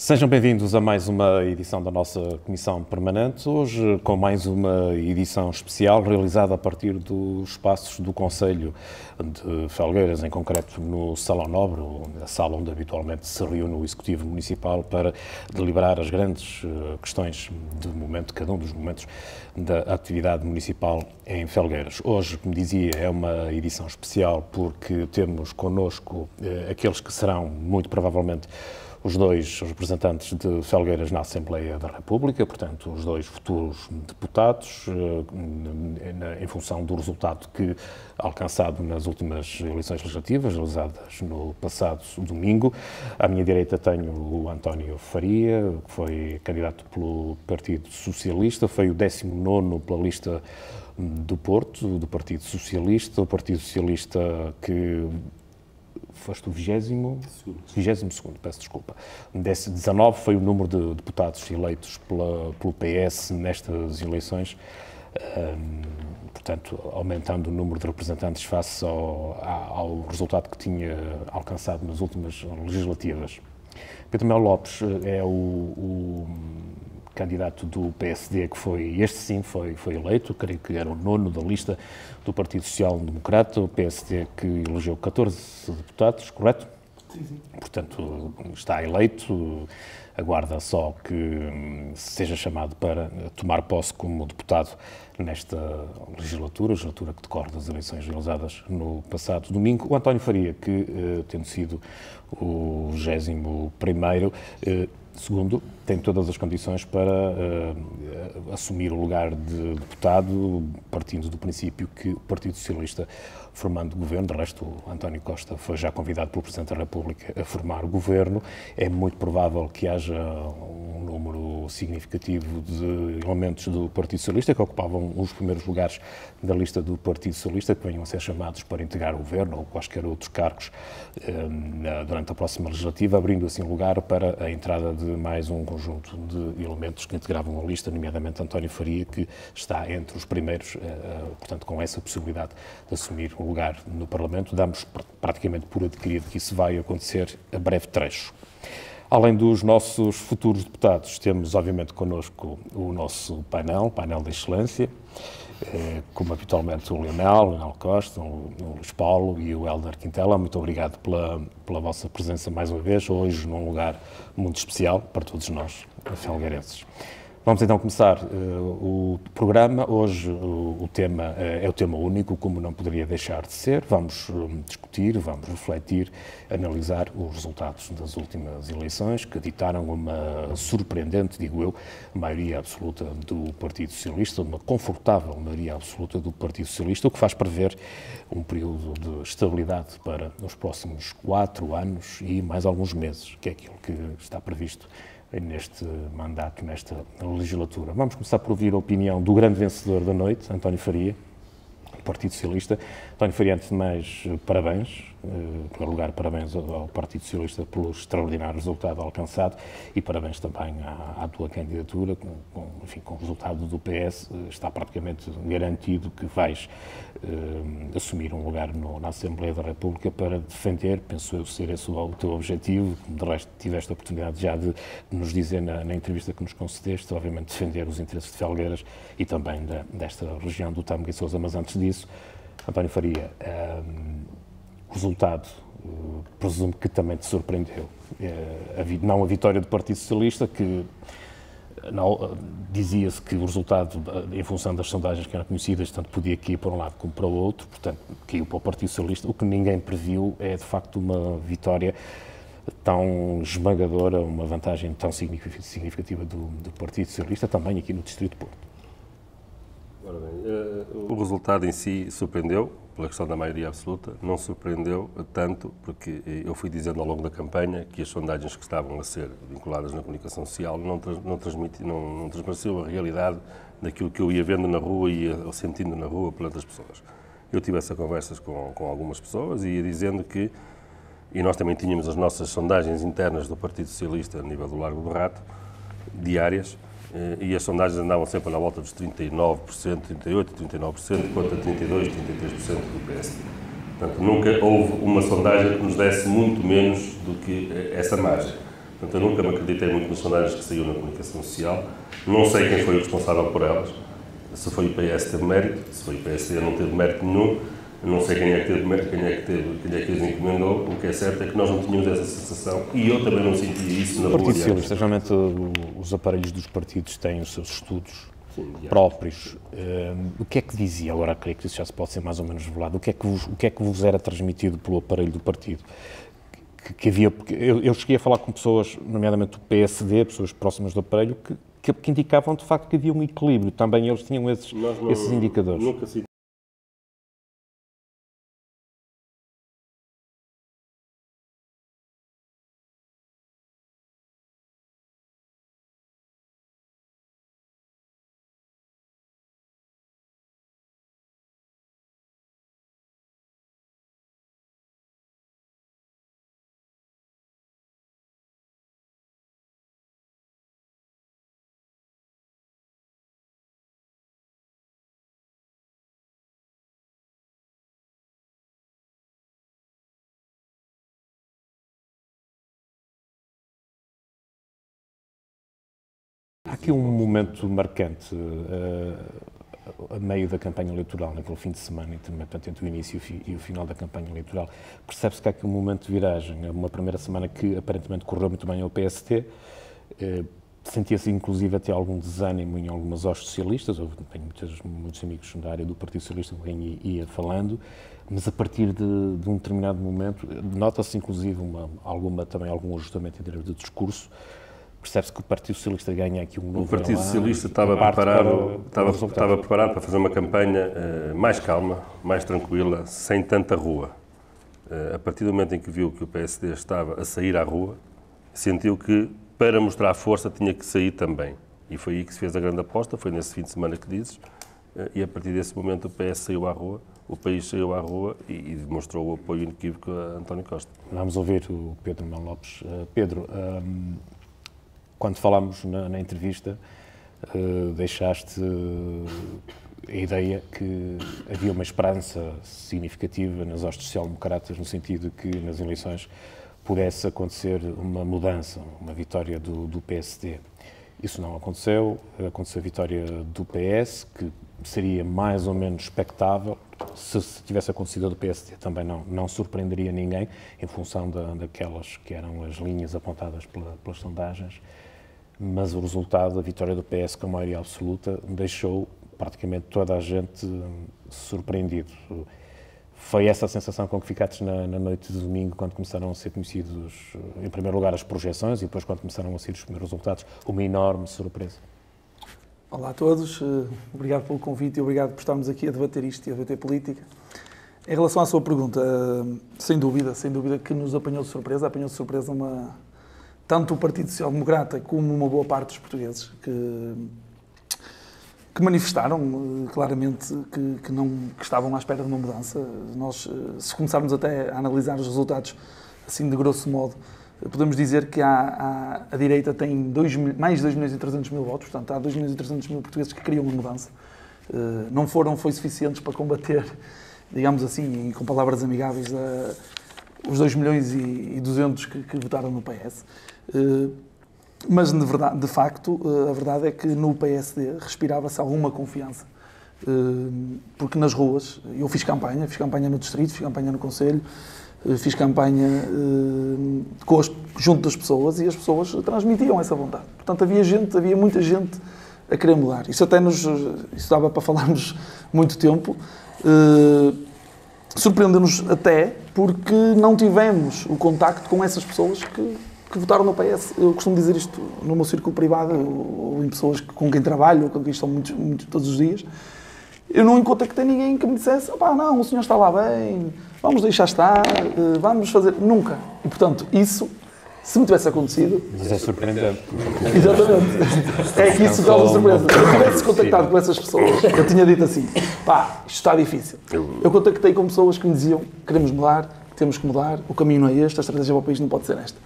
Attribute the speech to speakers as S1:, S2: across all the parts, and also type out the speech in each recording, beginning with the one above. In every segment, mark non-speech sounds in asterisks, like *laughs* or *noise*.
S1: Sejam bem-vindos a mais uma edição da nossa Comissão Permanente, hoje com mais uma edição especial realizada a partir dos espaços do Conselho de Felgueiras, em concreto no Salão Nobre, a sala onde habitualmente se reúne o Executivo Municipal para deliberar as grandes eh, questões de momento, cada um dos momentos da atividade municipal em Felgueiras. Hoje, como dizia, é uma edição especial porque temos connosco eh, aqueles que serão, muito provavelmente, os dois representantes de Felgueiras na Assembleia da República, portanto, os dois futuros deputados, eh, em função do resultado que alcançado nas últimas eleições legislativas, realizadas no passado domingo. À minha direita tenho o António Faria, que foi candidato pelo Partido Socialista, foi o 19 pela lista do Porto, do Partido Socialista, o Partido Socialista que foste o 20 vigésimo segundo, peço desculpa. 19 foi o número de deputados eleitos pela, pelo PS nestas eleições, portanto, aumentando o número de representantes face ao, ao resultado que tinha alcançado nas últimas legislativas. Pedro Melo Lopes eh, é o, o candidato do PSD, que foi, este sim, foi, foi eleito, creio que era o nono da lista do Partido Social Democrata, o PSD que elegeu 14 deputados, correto? Sim, sim. Portanto, está eleito, aguarda só que hum, seja chamado para tomar posse como deputado nesta legislatura, legislatura que decorre das eleições realizadas no passado domingo. O António Faria, que, eh, tendo sido o 21 primeiro, eh, Segundo, tem todas as condições para uh, assumir o lugar de deputado, partindo do princípio que o Partido Socialista, formando governo, de resto, António Costa foi já convidado pelo Presidente da República a formar governo, é muito provável que haja um significativo de elementos do Partido Socialista que ocupavam os primeiros lugares da lista do Partido Socialista, que venham a ser chamados para integrar o governo ou quaisquer outros cargos uh, durante a próxima legislativa, abrindo assim lugar para a entrada de mais um conjunto de elementos que integravam a lista, nomeadamente António Faria, que está entre os primeiros, eh, eh, portanto, com essa possibilidade de assumir um lugar no Parlamento. Damos praticamente por adquirido que isso vai acontecer a breve trecho. Além dos nossos futuros deputados, temos obviamente connosco o nosso painel, painel de excelência, eh, como habitualmente o Leonel, o Leonel Costa, o, Luís Paulo e o Helder Quintela. Muito obrigado pela, pela vossa presença mais uma vez, hoje num lugar muito especial para todos nós, felgueirenses. Vamos então começar uh, o programa. Hoje uh, o tema uh, é o tema único, como não poderia deixar de ser. Vamos discutir, vamos refletir, analisar os resultados das últimas eleições que ditaram uma surpreendente, digo eu, maioria absoluta do Partido Socialista, uma confortável maioria absoluta do Partido Socialista, o que faz prever um período de estabilidade para os próximos quatro anos e mais alguns meses, que é aquilo que está previsto neste mandato, nesta legislatura. Vamos começar por ouvir a opinião do grande vencedor da noite, António Faria, do Partido Socialista. António Faria, antes de mais, parabéns em primeiro lugar, parabéns ao Partido Socialista pelo extraordinário resultado alcançado e parabéns também à, à tua candidatura, com, com, enfim, com o resultado do PS, está praticamente garantido que vais eh, assumir um lugar no, na Assembleia da República para defender, penso eu, ser esse o, teu objetivo, de resto tiveste a oportunidade já de, de nos dizer na, na, entrevista que nos concedeste, obviamente defender os interesses de Felgueiras e também da, desta região do Tâmega e Sousa, mas antes disso, António Faria, eh, resultado, eh, presumo que também te surpreendeu. Eh, não a vitória do Partido Socialista, que eh, dizia-se que o resultado, em função das sondagens que eram conhecidas, tanto podia cair para um lado como para o outro, portanto, caiu para o Partido Socialista. O que ninguém previu é, de facto, uma vitória tão esmagadora, uma vantagem tão significativa do, do Partido Socialista, também aqui no Distrito de Porto.
S2: Ora bem, o resultado em si surpreendeu, pela questão da maioria absoluta, não surpreendeu tanto, porque eu fui dizendo ao longo da campanha que as sondagens que estavam a ser vinculadas na comunicação social não, não, transmiti, não, não a realidade daquilo que eu ia vendo na rua e ia sentindo na rua pelas pessoas. Eu tive essas conversas com, com algumas pessoas e ia dizendo que, e nós também tínhamos as nossas sondagens internas do Partido Socialista a nível do Largo do Rato, diárias, eh, e as sondagens andavam sempre na volta dos 39%, 38%, 39%, contra 32%, 33% do PS. Portanto, nunca houve uma sondagem que nos desse muito menos do que eh, essa margem. Portanto, eu nunca me acreditei muito nas sondagens que saíram na comunicação social. Não sei quem foi o responsável por elas. Se foi o PS teve mérito, se foi o PSD não teve mérito nenhum. Não sei quem é que teve quem é que, teve, quem é que os encomendou. O que é certo é que nós não tínhamos essa sensação e eu também não sentia isso na.
S1: O Partido Socialista, geralmente os aparelhos dos partidos têm os seus estudos Sim, próprios. Uh, o que é que dizia? Agora creio que isso já se pode ser mais ou menos revelado. O que é que vos, o que é que vos era transmitido pelo aparelho do partido? que, que havia. Eu, eu, cheguei a falar com pessoas, nomeadamente do PSD, pessoas próximas do aparelho, que, que, indicavam de facto que havia um equilíbrio. Também eles tinham esses, não, esses indicadores.
S2: Nunca
S1: Há aqui um momento marcante uh, a meio da campanha eleitoral, naquele fim de semana, entre o início e o final da campanha eleitoral. Percebe-se que há aqui um momento de viragem. É uma primeira semana que aparentemente correu muito bem ao PST. Eh, Sentia-se inclusive até algum desânimo em algumas hostes socialistas. Eu tenho muitos, muitos amigos da área do Partido Socialista com quem ia falando, mas a partir de, de um determinado momento nota-se inclusive uma, alguma, também algum ajustamento em termos de discurso percebe-se que o Partido Socialista ganha aqui um novo
S2: O Partido Socialista estava preparado, para estava, estava preparado para fazer uma campanha uh, mais calma, mais tranquila, sem tanta rua. Uh, a partir do momento em que viu que o PSD estava a sair à rua, sentiu que para mostrar força tinha que sair também. E foi aí que se fez a grande aposta, foi nesse fim de semana que dizes, uh, e a partir desse momento o PS saiu à rua, o país saiu à rua e, e demonstrou o apoio inequívoco a António Costa.
S1: Vamos ouvir o Pedro Mel Lopes. Pedro, um quando falámos na, na entrevista, uh, deixaste a ideia que havia uma esperança significativa nas hostes social-democratas, no sentido que nas eleições pudesse acontecer uma mudança, uma vitória do, do PSD. Isso não aconteceu, aconteceu a vitória do PS, que seria mais ou menos expectável. Se, se tivesse acontecido a do PSD, também não, não surpreenderia ninguém, em função da, daquelas que eram as linhas apontadas pela, pelas sondagens mas o resultado, a vitória do PS com a maioria absoluta, deixou praticamente toda a gente hum, surpreendido. Foi essa a sensação com que ficaste na, na, noite de domingo, quando começaram a ser conhecidos, em primeiro lugar, as projeções e depois, quando começaram a ser os primeiros resultados, uma enorme surpresa?
S3: Olá a todos, eh, obrigado pelo convite e obrigado por estarmos aqui a debater isto e a debater política. Em relação à sua pergunta, eh, sem dúvida, sem dúvida que nos apanhou de surpresa, apanhou de surpresa uma, tanto o Partido Social Democrata como uma boa parte dos portugueses que, que manifestaram eh, claramente que, que, não, que estavam à espera de uma mudança. Nós, eh, se começarmos até a analisar os resultados, assim de grosso modo, podemos dizer que há, há a direita tem dois, mais de 2 milhões e 300 mil votos, portanto há 2 milhões e 300 mil portugueses que queriam uma mudança. Eh, não foram, foi suficientes para combater, digamos assim, com palavras amigáveis, os 2 milhões e 200 que, que votaram no PS. Eh, mas, de, verdade, de facto, eh, a verdade é que no PSD respirava-se alguma confiança. Eh, porque nas ruas, eu fiz campanha, fiz campanha no Distrito, fiz campanha no Conselho, fiz campanha junto das pessoas e as pessoas transmitiam essa vontade. Portanto, havia gente, havia muita gente a querer mudar. Isso até nos, isso dava para falarmos *laughs* muito tempo. Surpreendeu-nos até porque não tivemos o contacto com essas pessoas que que votaram no PS. Eu costumo dizer isto no meu círculo privado, ou em pessoas com quem trabalho, ou com quem estou muito, muito, todos os dias. Eu não encontro que tem ninguém que me dissesse, pá, não, o senhor está lá bem, vamos deixar estar, eh, vamos fazer. Nunca. E, portanto, isso, se me tivesse acontecido...
S1: Mas é surpreendente. *laughs*
S3: Exatamente. É que isso causa surpresa. Se eu tivesse contactado com essas pessoas, eu tinha dito assim, pá, isto está difícil. Eu contactei com pessoas que me diziam, queremos mudar, temos que mudar, o caminho não é este, a estratégia para o país não pode ser esta.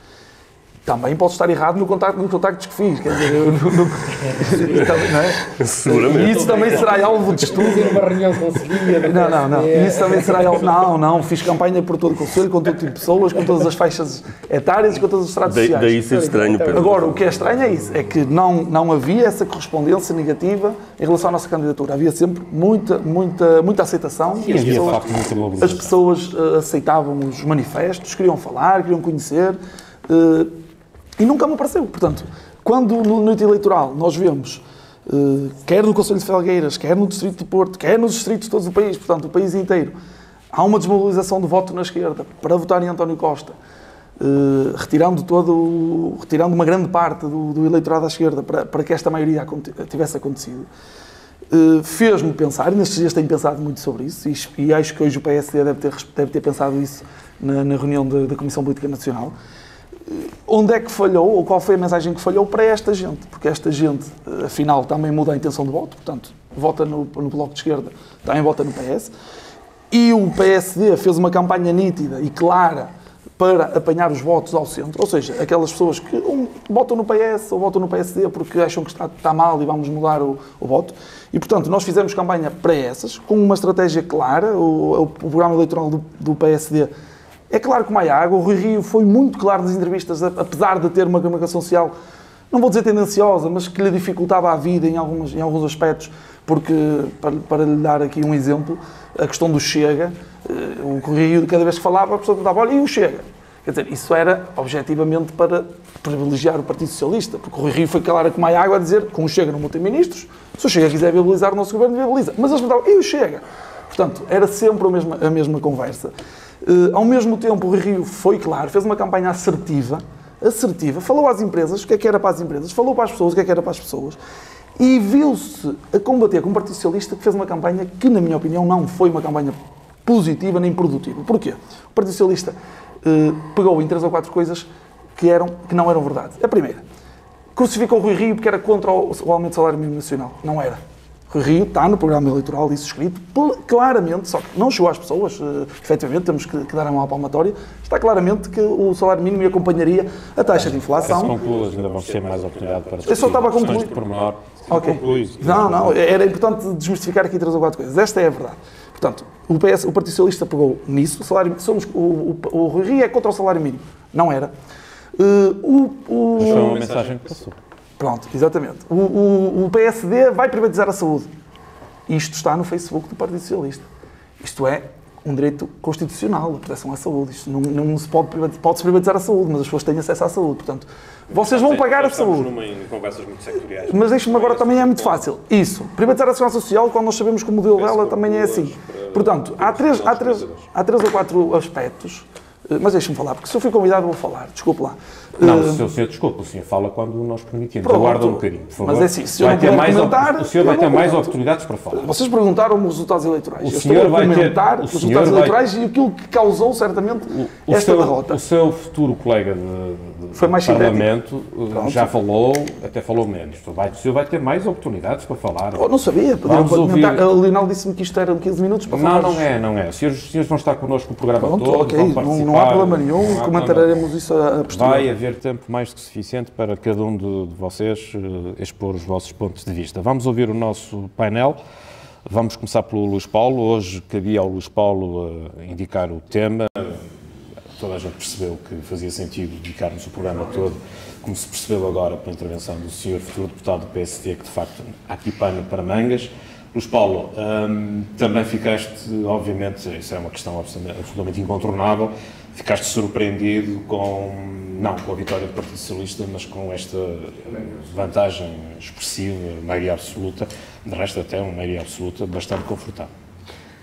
S3: Também posso estar errado no contacto, nos contactos que fiz. Quer dizer, eu, no, no, *laughs* não é?
S2: Seguramente.
S3: E isso também será alvo de estudo.
S4: Uma reunião conselhia.
S3: Não, não, não. Isso também será alvo. Não, não. Fiz campanha por todo o Conselho, com todo tipo de pessoas, com todas as faixas etárias e com todos os estratos sociais.
S2: daí ser estranho, Pedro.
S3: Agora, o que é estranho é isso, é que não, não havia essa correspondência negativa em relação à nossa candidatura. Havia sempre muita, muita, muita aceitação
S1: E
S3: as
S1: havia, de
S3: pessoas, as pessoas eh, aceitavam os manifestos, queriam falar, queriam conhecer eh, e nunca me apareceu. Portanto, quando no noite eleitoral nós vemos, eh, quer no Conselho de Felgueiras, quer no Distrito de Porto, quer nos distritos de todo o país, portanto, o país inteiro, há uma desmobilização de voto na esquerda para votar em António Costa. eh, retirando todo, retirando uma grande parte do, do eleitorado à esquerda para, para que esta maioria tivesse acontecido, eh, fez-me pensar, e nestes dias tenho pensado muito sobre isso, e, e acho que hoje o PSD deve ter, deve ter pensado isso na, na reunião da, da Comissão Política Nacional. Onde é que falhou, ou qual foi a mensagem que falhou para esta gente? Porque esta gente, eh, afinal, também muda a intenção de voto, portanto, vota no, no Bloco de Esquerda, também vota no PS. E o PSD fez uma campanha nítida e clara para apanhar os votos ao centro, ou seja, aquelas pessoas que um, votam no PS ou votam no PSD porque acham que está, está mal e vamos mudar o, o voto. E, portanto, nós fizemos campanha para essas, com uma estratégia clara. O, o programa eleitoral do, do PSD é claro como a água. O Rui Rio foi muito claro nas entrevistas, apesar de ter uma comunicação social, não vou dizer tendenciosa, mas que lhe dificultava a vida em, algumas, em alguns aspectos, porque, para, para lhe dar aqui um exemplo, a questão do Chega, eh, o Rio, cada vez que falava, a pessoa perguntava, olha, e o Chega? Quer dizer, isso era objetivamente para privilegiar o Partido Socialista, porque o Rui Rio foi claro como a água a dizer, com o Chega não ter ministros, se o Chega quiser viabilizar o nosso governo, viabiliza. Mas eles perguntavam, e o Chega? Portanto, era sempre a mesma, a mesma conversa. Eh, ao mesmo tempo, o Rio foi claro, fez uma campanha assertiva, assertiva, falou às empresas o que é que era para as empresas, falou para as pessoas o que é que era para as pessoas, e viu-se a combater com o Partido Socialista que fez uma campanha que, na minha opinião, não foi uma campanha positiva nem produtiva. Porquê? O Partido Socialista eh, pegou em três ou quatro coisas que, eram, que não eram verdade. A primeira, crucificou o Rui Rio porque era contra o, o aumento do salário mínimo nacional. Não era. Rio está no programa eleitoral, isso escrito claramente, só que não chegou às pessoas, eh, efetivamente, temos que, que dar a mão à palmatória, está claramente que o salário mínimo acompanharia a taxa de
S1: Se
S3: inflação.
S1: concluas, ainda vamos ter mais oportunidade para
S3: Eu só estava a concluir.
S1: pormenor.
S3: Não, não, era importante desmistificar aqui três ou quatro coisas. Esta é a verdade. Portanto, o, PS, o Partido Socialista pegou nisso, o, salário, somos, o, o, o Rio é contra o salário mínimo. Não era. Eh, o, o-
S1: Mas foi uma mensagem que passou.
S3: Pronto, exatamente. O, o- o PSD vai privatizar a saúde. Isto está no Facebook do Partido Socialista. Isto é um direito constitucional, a proteção à saúde. Isto não, não se pode privatizar, pode-se privatizar a saúde, mas as pessoas têm acesso à saúde. Portanto, vocês vão pagar a saúde.
S5: numa em conversas muito sectoriais.
S3: Mas deixe-me agora também é muito fácil. Isso. Privatizar a segurança social, quando nós sabemos que o modelo dela também é assim. Portanto, há três, há três, há três ou quatro aspectos. eh, Mas deixe-me falar, porque se eu fui convidado, vou falar. Desculpe lá.
S1: Não,
S3: Eh,
S1: o senhor, desculpa, o senhor fala quando nós permitimos.
S3: Pronto.
S1: Aguarda um bocadinho, por favor.
S3: Mas é assim, se
S1: vai ter mais, O senhor vai ter mais oportunidades para falar.
S3: Vocês perguntaram-me os resultados eleitorais.
S1: O
S3: eu
S1: senhor
S3: estou a
S1: vai ter-
S3: comentar
S1: o
S3: os resultados
S1: vai-
S3: eleitorais e aquilo que causou, certamente,
S1: O
S3: esta
S1: seu,
S3: derrota.
S1: o seu futuro colega de
S3: Foi mais
S1: Parlamento uh,
S3: Pronto.
S1: já falou, até falou menos. O vai- O senhor vai ter mais oportunidades para falar.
S3: Oh, não sabia. Comentar.
S1: ouvir.
S3: A Leonel disse-me que isto eram 15 minutos para
S1: Não,
S3: falar.
S1: não é, não é. Os senhores, os senhores vão estar connosco no programa
S3: Pronto,
S1: todo,
S3: ok.
S1: vão
S3: Não, não há problema nenhum.
S1: Não há-
S3: Comentaremos isso a, a posterior.
S1: Vai haver tempo mais do que suficiente para cada um de, de vocês eh, expor os vossos pontos de vista. Vamos ouvir o nosso painel. Vamos começar pelo Luís Paulo. Hoje cabia ao Luís Paulo eh, indicar o tema. Toda a gente percebeu que fazia sentido dedicarmos o programa todo, como se percebeu agora pela intervenção do senhor futuro deputado do PSD, que de facto há aqui pano para mangas. Luís Paulo, hum, também ficaste, obviamente, isso é uma questão absolutamente, incontornável, ficaste surpreendido com, não com a vitória do Partido Socialista, mas com esta vantagem expressiva, maioria absoluta, de resto até uma maioria absoluta bastante confortável.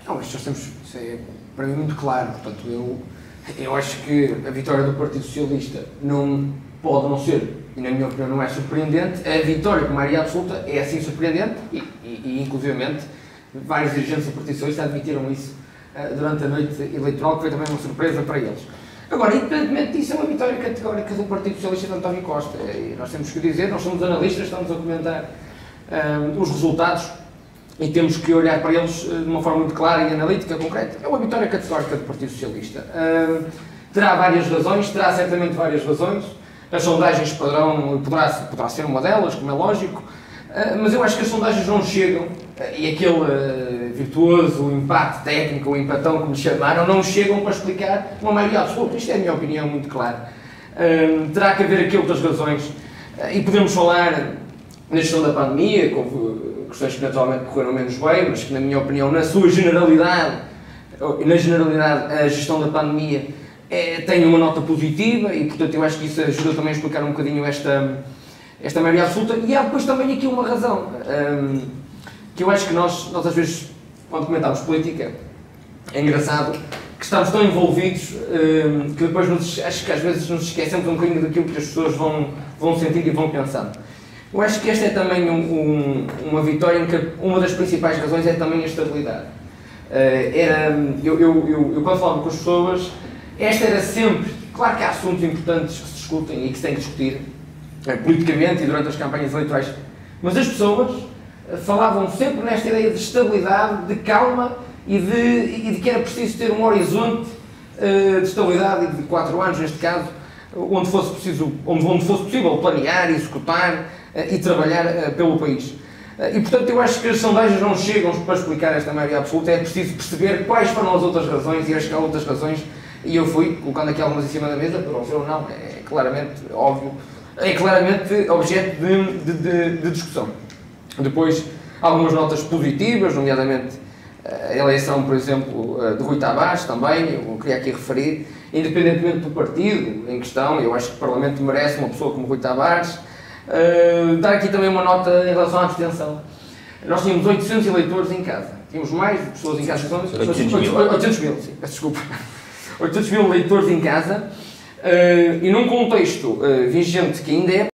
S4: Não, mas nós temos, isso é para mim muito claro. Portanto, eu, eu acho que a vitória do Partido Socialista não pode não ser, e na minha opinião não é surpreendente. A vitória com maioria absoluta é assim surpreendente e, e, e inclusivamente, vários dirigentes do Partido Socialista admitiram isso eh, durante a noite eleitoral, que foi também uma surpresa para eles. Agora, independentemente disso, é uma vitória categórica do Partido Socialista de António Costa. E nós temos que dizer, nós somos analistas, estamos a comentar eh, os resultados e temos que olhar para eles eh, de uma forma muito clara e analítica, concreta. É uma vitória categórica do Partido Socialista. Ahm, terá várias razões, terá certamente várias razões. as sondagens poderão, poderá, poderá ser uma delas, como é lógico, ah, mas eu acho que as sondagens não chegam, e aquele virtuoso empate técnico, o empatão que me chamaram, não chegam para explicar uma maioria absoluta. Isto é a minha opinião muito clara. Terá que haver aqui outras razões, e podemos falar na gestão da pandemia, questões que naturalmente correram menos bem, mas que na minha opinião, na sua generalidade, na generalidade, a gestão da pandemia é, tem uma nota positiva e, portanto, eu acho que isso ajuda também a explicar um bocadinho esta esta maioria absoluta. E há depois também aqui uma razão, um, que eu acho que nós, nós às vezes, quando comentamos política, é engraçado que estamos tão envolvidos um, que depois nos, acho que às vezes nos esquecemos um bocadinho daquilo que as pessoas vão, vão sentir e vão pensando. Eu acho que esta é também um, um, uma vitória em que uma das principais razões é também a estabilidade. Uh, era, eu, eu, eu, eu, quando falava com as pessoas, esta era sempre, claro que há assuntos importantes que se discutem e que se têm que discutir, é, politicamente e durante as campanhas eleitorais. Mas as pessoas eh, falavam sempre nesta ideia de estabilidade, de calma e de, e de que era preciso ter um horizonte uh, de estabilidade de quatro anos, neste caso, onde fosse, preciso, onde, onde fosse possível planear, executar uh, e trabalhar uh, pelo país. E, portanto, eu acho que as sondagens não chegam para explicar esta maioria absoluta, é preciso perceber quais foram as outras razões, e acho que há outras razões, e eu fui colocando aqui algumas em cima da mesa, para ou não, é claramente óbvio é claramente objeto de, de, de, de discussão. Depois, algumas notas positivas, nomeadamente eh, a eleição, por exemplo, eh, de Rui Tavares também, eu queria aqui referir, independentemente do partido em questão, eu acho que o Parlamento merece uma pessoa como Rui Tavares. Uh, dar aqui também uma nota em relação à abstenção. Nós tínhamos 800 eleitores em casa. Tínhamos mais pessoas em casa. 800 mil. 800 mil, sim, desculpa. *laughs* 800 mil eleitores em casa. Uh, e num contexto uh, vigente que ainda é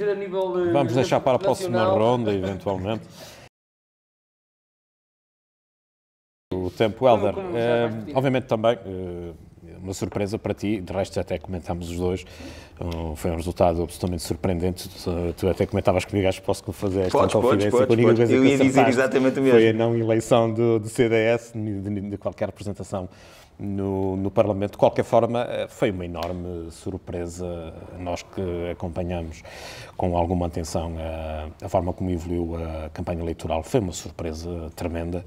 S1: dizer a nível. Eh, Vamos deixar para a próxima ronda, eventualmente. *laughs* O tempo, Helder. Uh, obviamente também. Uh, uma surpresa para ti, de resto até comentámos os dois, uh, foi um resultado absolutamente surpreendente, tu, tu até comentavas comigo, acho que posso fazer esta podes, confidência podes, podes, podes.
S6: Eu ia dizer exatamente o mesmo.
S1: Foi a não eleição do, do CDS, de, de, de qualquer representação no, no, Parlamento. De qualquer forma, eh, foi uma enorme surpresa. Nós que acompanhamos com alguma atenção a, a, forma como evoluiu a campanha eleitoral, foi uma surpresa tremenda.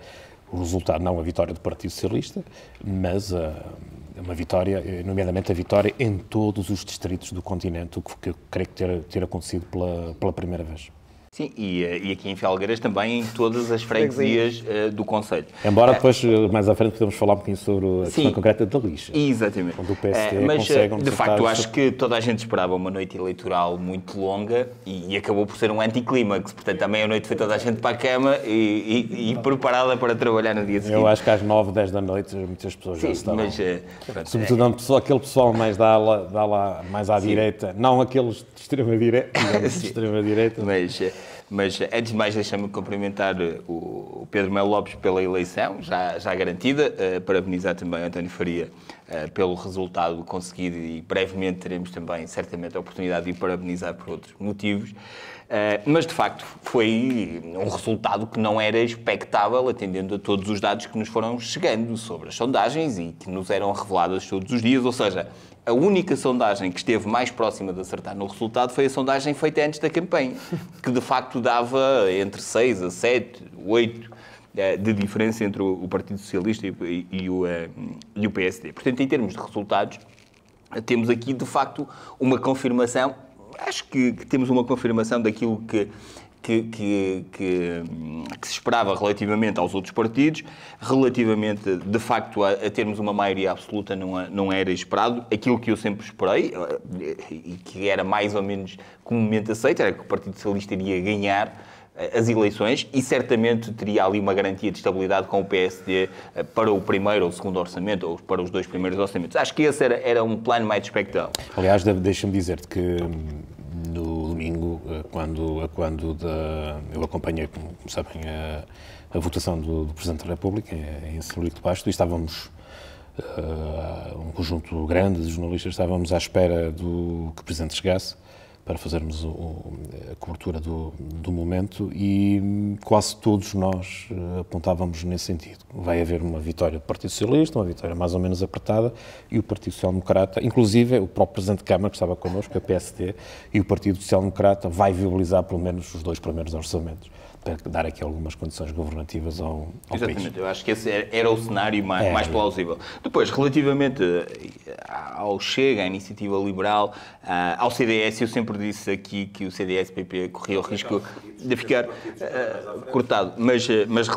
S1: O resultado, não a vitória do Partido Socialista, mas a, eh, uma vitória, nomeadamente a vitória em todos os distritos do continente, o que eu creio que ter, ter acontecido pela, pela primeira vez.
S6: Sim, e, eh, e, aqui em Felgueiras também em todas as freguesias uh, do Conselho.
S1: Embora depois, uh, mais à frente, podemos falar um bocadinho sobre a Sim, questão concreta da lixa.
S6: Exatamente.
S1: Onde o PSD uh,
S6: mas, de facto, acho que toda a gente esperava uma noite eleitoral muito longa e, e acabou por ser um anticlímax. Portanto, à meia-noite foi toda a gente para a cama e, e, e, preparada para trabalhar no dia seguinte.
S1: Eu acho que às 9, 10 da noite muitas pessoas Sim, já estavam. Mas, pronto, Sobretudo é... aquele pessoal mais, da ala, da ala mais à Sim. direita, não aqueles de extrema-direita, de *laughs* extrema-direita.
S6: Mas... Mas, antes de mais, deixa-me cumprimentar eh, o Pedro Melo Lopes pela eleição, já, já garantida, uh, parabenizar também António Faria uh, pelo resultado conseguido e brevemente teremos também, certamente, a oportunidade de o parabenizar por outros motivos. Uh, mas, de facto, foi um resultado que não era expectável, atendendo a todos os dados que nos foram chegando sobre as sondagens e que nos eram reveladas todos os dias, ou seja, a única sondagem que esteve mais próxima de acertar no resultado foi a sondagem feita antes da campanha, que de facto dava entre 6 a 7, 8 eh, de diferença entre o Partido Socialista e, o, eh, e o PSD. Portanto, em termos de resultados, temos aqui de facto uma confirmação. Acho que, que temos uma confirmação daquilo que que, que, que, que, se esperava relativamente aos outros partidos, relativamente, de facto, a, a, termos uma maioria absoluta não, não era esperado. Aquilo que eu sempre esperei, eh, e que era mais ou menos comumente aceito, era que o Partido Socialista iria ganhar as eleições e certamente teria ali uma garantia de estabilidade com o PSD eh, para o primeiro ou segundo orçamento ou para os dois primeiros orçamentos. Acho que esse era, era um plano mais expectável.
S1: Aliás, deixa-me dizer-te que hum, no domingo, eh, quando, quando da, eu acompanhei, como sabem, a, a votação do, do, Presidente da República em, em São de Basto e estávamos uh, um conjunto grande de jornalistas, estávamos à espera do que o Presidente chegasse para fazermos o, a cobertura do, do, momento e quase todos nós eh, apontávamos nesse sentido. Vai haver uma vitória do Partido Socialista, uma vitória mais ou menos apertada e o Partido Social Democrata, inclusive o próprio Presidente de Câmara que estava connosco, a PSD, e o Partido Social Democrata vai viabilizar pelo menos os dois primeiros orçamentos dar aqui algumas condições governativas ao, ao
S6: Exatamente,
S1: país.
S6: eu acho que esse era o cenário mais, é, mais plausível. Depois, relativamente eh, ao Chega, à Iniciativa Liberal, eh, ao CDS, eu sempre disse aqui que o CDS-PP corria o risco de ficar uh, cortado, mas, mas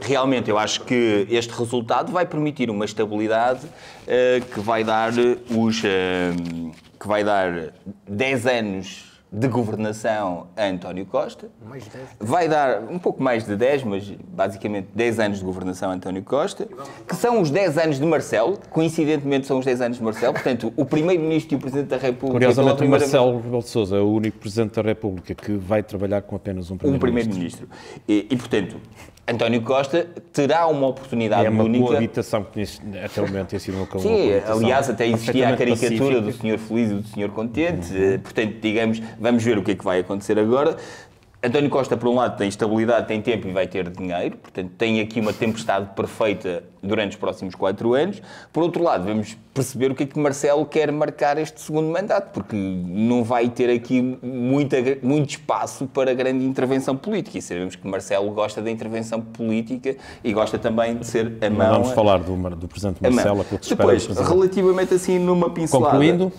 S6: realmente eu acho que este resultado vai permitir uma estabilidade uh, que vai dar os... Uh, que vai dar 10 anos de governação a António Costa. Mais 10. Vai dar um pouco mais de 10, mas basicamente 10 anos de governação a António Costa, que são os 10 anos de Marcelo, coincidentemente são os 10 anos de Marcelo, portanto, o Primeiro-Ministro e o Presidente da República...
S1: Curiosamente, primeira... Marcelo Rebelo de Sousa é o único Presidente da República que vai trabalhar com apenas um Primeiro-Ministro.
S6: Um Primeiro-Ministro. E, e, portanto, António Costa terá uma oportunidade
S1: é uma
S6: única.
S1: coabitação que até o momento tem sido uma
S6: Sim, aliás, até existia a caricatura do Senhor Feliz e do Senhor Contente. Uhum. Portanto, digamos, vamos ver o que é que vai acontecer agora. António Costa, por um lado, tem estabilidade, tem tempo e vai ter dinheiro, portanto, tem aqui uma tempestade perfeita durante os próximos quatro anos. Por outro lado, vamos perceber o que é que Marcelo quer marcar este segundo mandato, porque não vai ter aqui muita, muito espaço para grande intervenção política. E sabemos que Marcelo gosta da intervenção política e gosta também de ser a mão.
S1: Vamos falar do, do Presidente Marcelo,
S6: que Depois, relativamente assim, numa pincelada.
S1: Concluindo.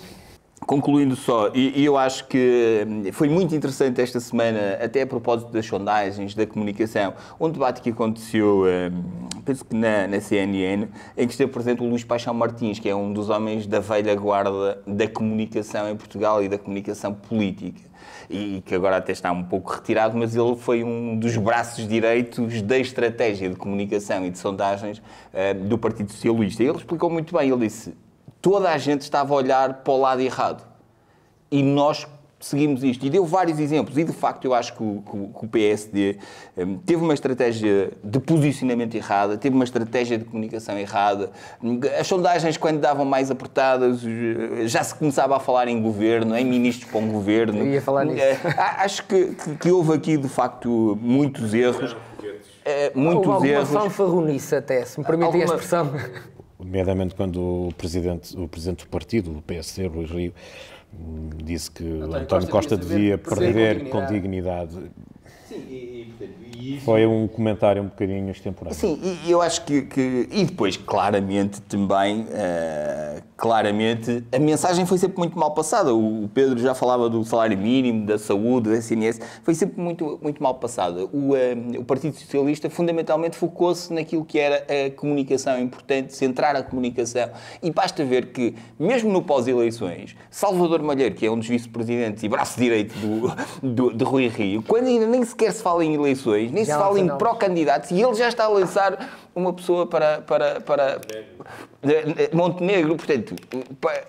S6: Concluindo só, e, eu acho que hum, foi muito interessante esta semana, até a propósito das sondagens, da comunicação, um debate que aconteceu, hum, penso que na, na CNN, em que esteve presente o Luís Paixão Martins, que é um dos homens da velha guarda da comunicação em Portugal e da comunicação política e que agora até está um pouco retirado, mas ele foi um dos braços direitos da estratégia de comunicação e de sondagens uh, do Partido Socialista. E ele explicou muito bem, ele disse, toda a gente estava a olhar para o lado errado. E nós seguimos isto. E deu vários exemplos. E, de facto, eu acho que o, que o PSD um, teve uma estratégia de posicionamento errada, teve uma estratégia de comunicação errada. As sondagens, quando davam mais apertadas, já se começava a falar em governo, em ministros para um governo.
S7: Eu ia falar nisso.
S6: Eh, acho que, que, que houve aqui, de facto, muitos erros.
S7: É, muitos Houve alguma erros. fanfarronice até, se me permitem alguma... a expressão *laughs*
S1: nomeadamente quando o presidente, o presidente do partido, o PSD, Rui Rio, hum, disse que António, António Costa, Costa devia perder com dignidade. Sim, e, e, Foi um comentário um bocadinho extemporâneo.
S6: Sim, e eu acho que, que, E depois, claramente, também, uh, claramente, a mensagem foi sempre muito mal passada. O Pedro já falava do salário mínimo, da saúde, da SNS, foi sempre muito, muito mal passada. O, uh, o Partido Socialista, fundamentalmente, focou-se naquilo que era a comunicação importante, centrar a comunicação. E basta ver que, mesmo no pós-eleições, Salvador Malheiro, que é um dos vice-presidentes e braço direito do, do, de Rui Rio, quando ainda nem sequer se fala em eleições, nem já se fala em pró-candidatos, e ele já está a lançar uma pessoa para, para, para Montenegro. Portanto,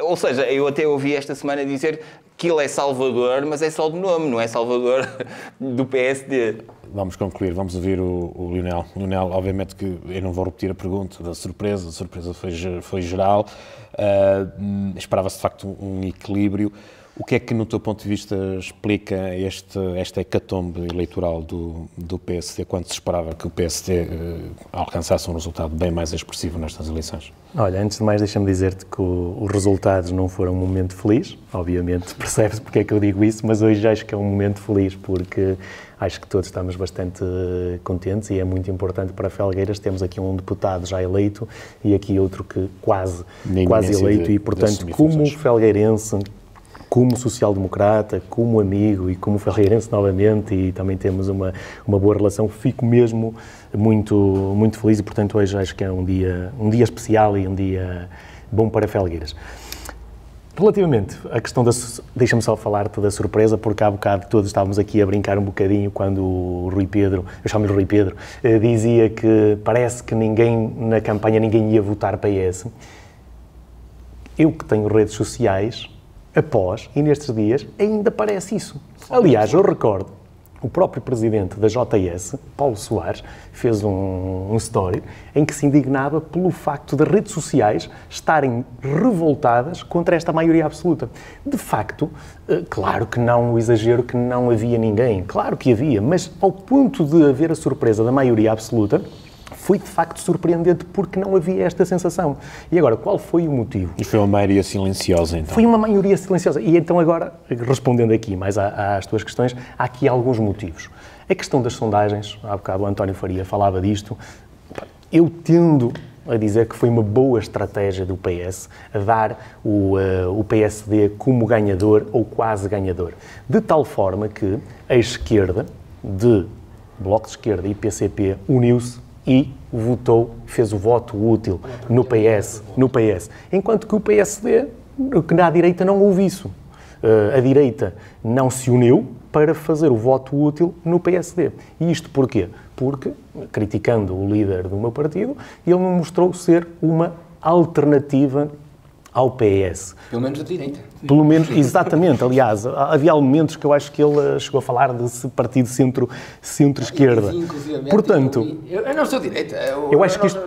S6: ou seja, eu até ouvi esta semana dizer que ele é Salvador, mas é só de nome, não é Salvador *laughs* do PSD.
S1: Vamos concluir, vamos ouvir o, o Lionel. Lionel, obviamente que eu não vou repetir a pergunta da surpresa, a surpresa foi, foi geral. Uh, Esperava-se de facto um equilíbrio. O que é que, no teu ponto de vista, explica este, esta hecatombe eleitoral do, do PSD, quando se esperava que o PSD eh, alcançasse um resultado bem mais expressivo nestas eleições?
S8: Olha, antes de mais, deixa-me dizer-te que o, os resultados não foram um momento feliz, obviamente, *laughs* percebes porque é que eu digo isso, mas hoje acho que é um momento feliz, porque acho que todos estamos bastante eh, contentes e é muito importante para Felgueiras. Temos aqui um deputado já eleito e aqui outro que quase, quase eleito, e portanto, como felgueirense como social-democrata, como amigo e como ferreirense novamente e também temos uma, uma boa relação, fico mesmo muito, muito feliz e, portanto, hoje acho que é um dia, um dia especial e um dia bom para Felgueiras. Relativamente à questão da. Deixa-me só falar-te da surpresa, porque há bocado todos estávamos aqui a brincar um bocadinho quando o Rui Pedro, eu chamo-lhe Rui Pedro, eh, dizia que parece que ninguém, na campanha, ninguém ia votar PS. Eu que tenho redes sociais, após e nestes dias, ainda parece isso. Aliás, eu recordo o próprio presidente da JS, Paulo Soares, fez um, um, story em que se indignava pelo facto das redes sociais estarem revoltadas contra esta maioria absoluta. De facto, eh, claro que não o exagero que não havia ninguém, claro que havia, mas ao ponto de haver a surpresa da maioria absoluta, foi de facto surpreendente porque não havia esta sensação. E agora, qual foi o motivo?
S1: E foi uma maioria silenciosa, então?
S8: Foi uma maioria silenciosa. E então, agora, respondendo aqui mais às tuas questões, há aqui alguns motivos. A questão das sondagens, há bocado o António Faria falava disto, eu tendo a dizer que foi uma boa estratégia do PS a dar o, uh, o PSD como ganhador ou quase ganhador. De tal forma que a esquerda, de Bloco de Esquerda e PCP, uniu-se e votou, fez o voto útil no PS, no PS. Enquanto que o PSD, que na direita não houve isso. Uh, a direita não se uniu para fazer o voto útil no PSD. E isto porquê? Porque, criticando o líder do meu partido, ele me mostrou ser uma alternativa ao PS.
S4: Pelo menos da direita.
S8: Pelo menos, exatamente. Aliás, havia momentos que eu acho que ele eh, chegou a falar de partido centro-esquerda. Centro Portanto,
S4: eu, eu, não sou direita. Eu,
S8: eu acho que isto,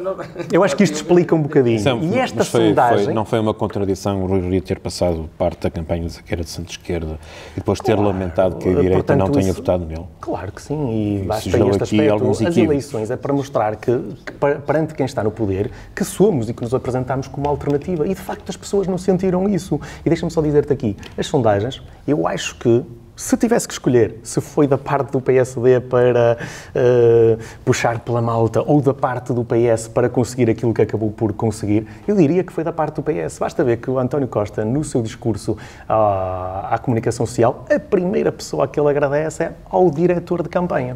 S8: eu acho que isto explica um bocadinho. Sim, e esta
S1: foi,
S8: sondagem...
S1: Foi, não foi uma contradição o Rui ter passado parte da campanha que era de centro-esquerda e depois claro, ter lamentado que a direita portanto, não tenha isso, votado nele?
S8: Claro que sim, e basta este aspecto. As eleições é para mostrar que, que, perante quem está no poder, que somos e que nos apresentamos como alternativa. E, de facto, as pessoas não sentiram isso. E deixa-me só dizer-te aqui, as sondagens, eu acho que se tivesse que escolher se foi da parte do PSD para uh, puxar pela malta ou da parte do PS para conseguir aquilo que acabou por conseguir, eu diria que foi da parte do PS. Basta ver que o António Costa, no seu discurso à, à comunicação social, a primeira pessoa que ele agradece é ao diretor de campanha.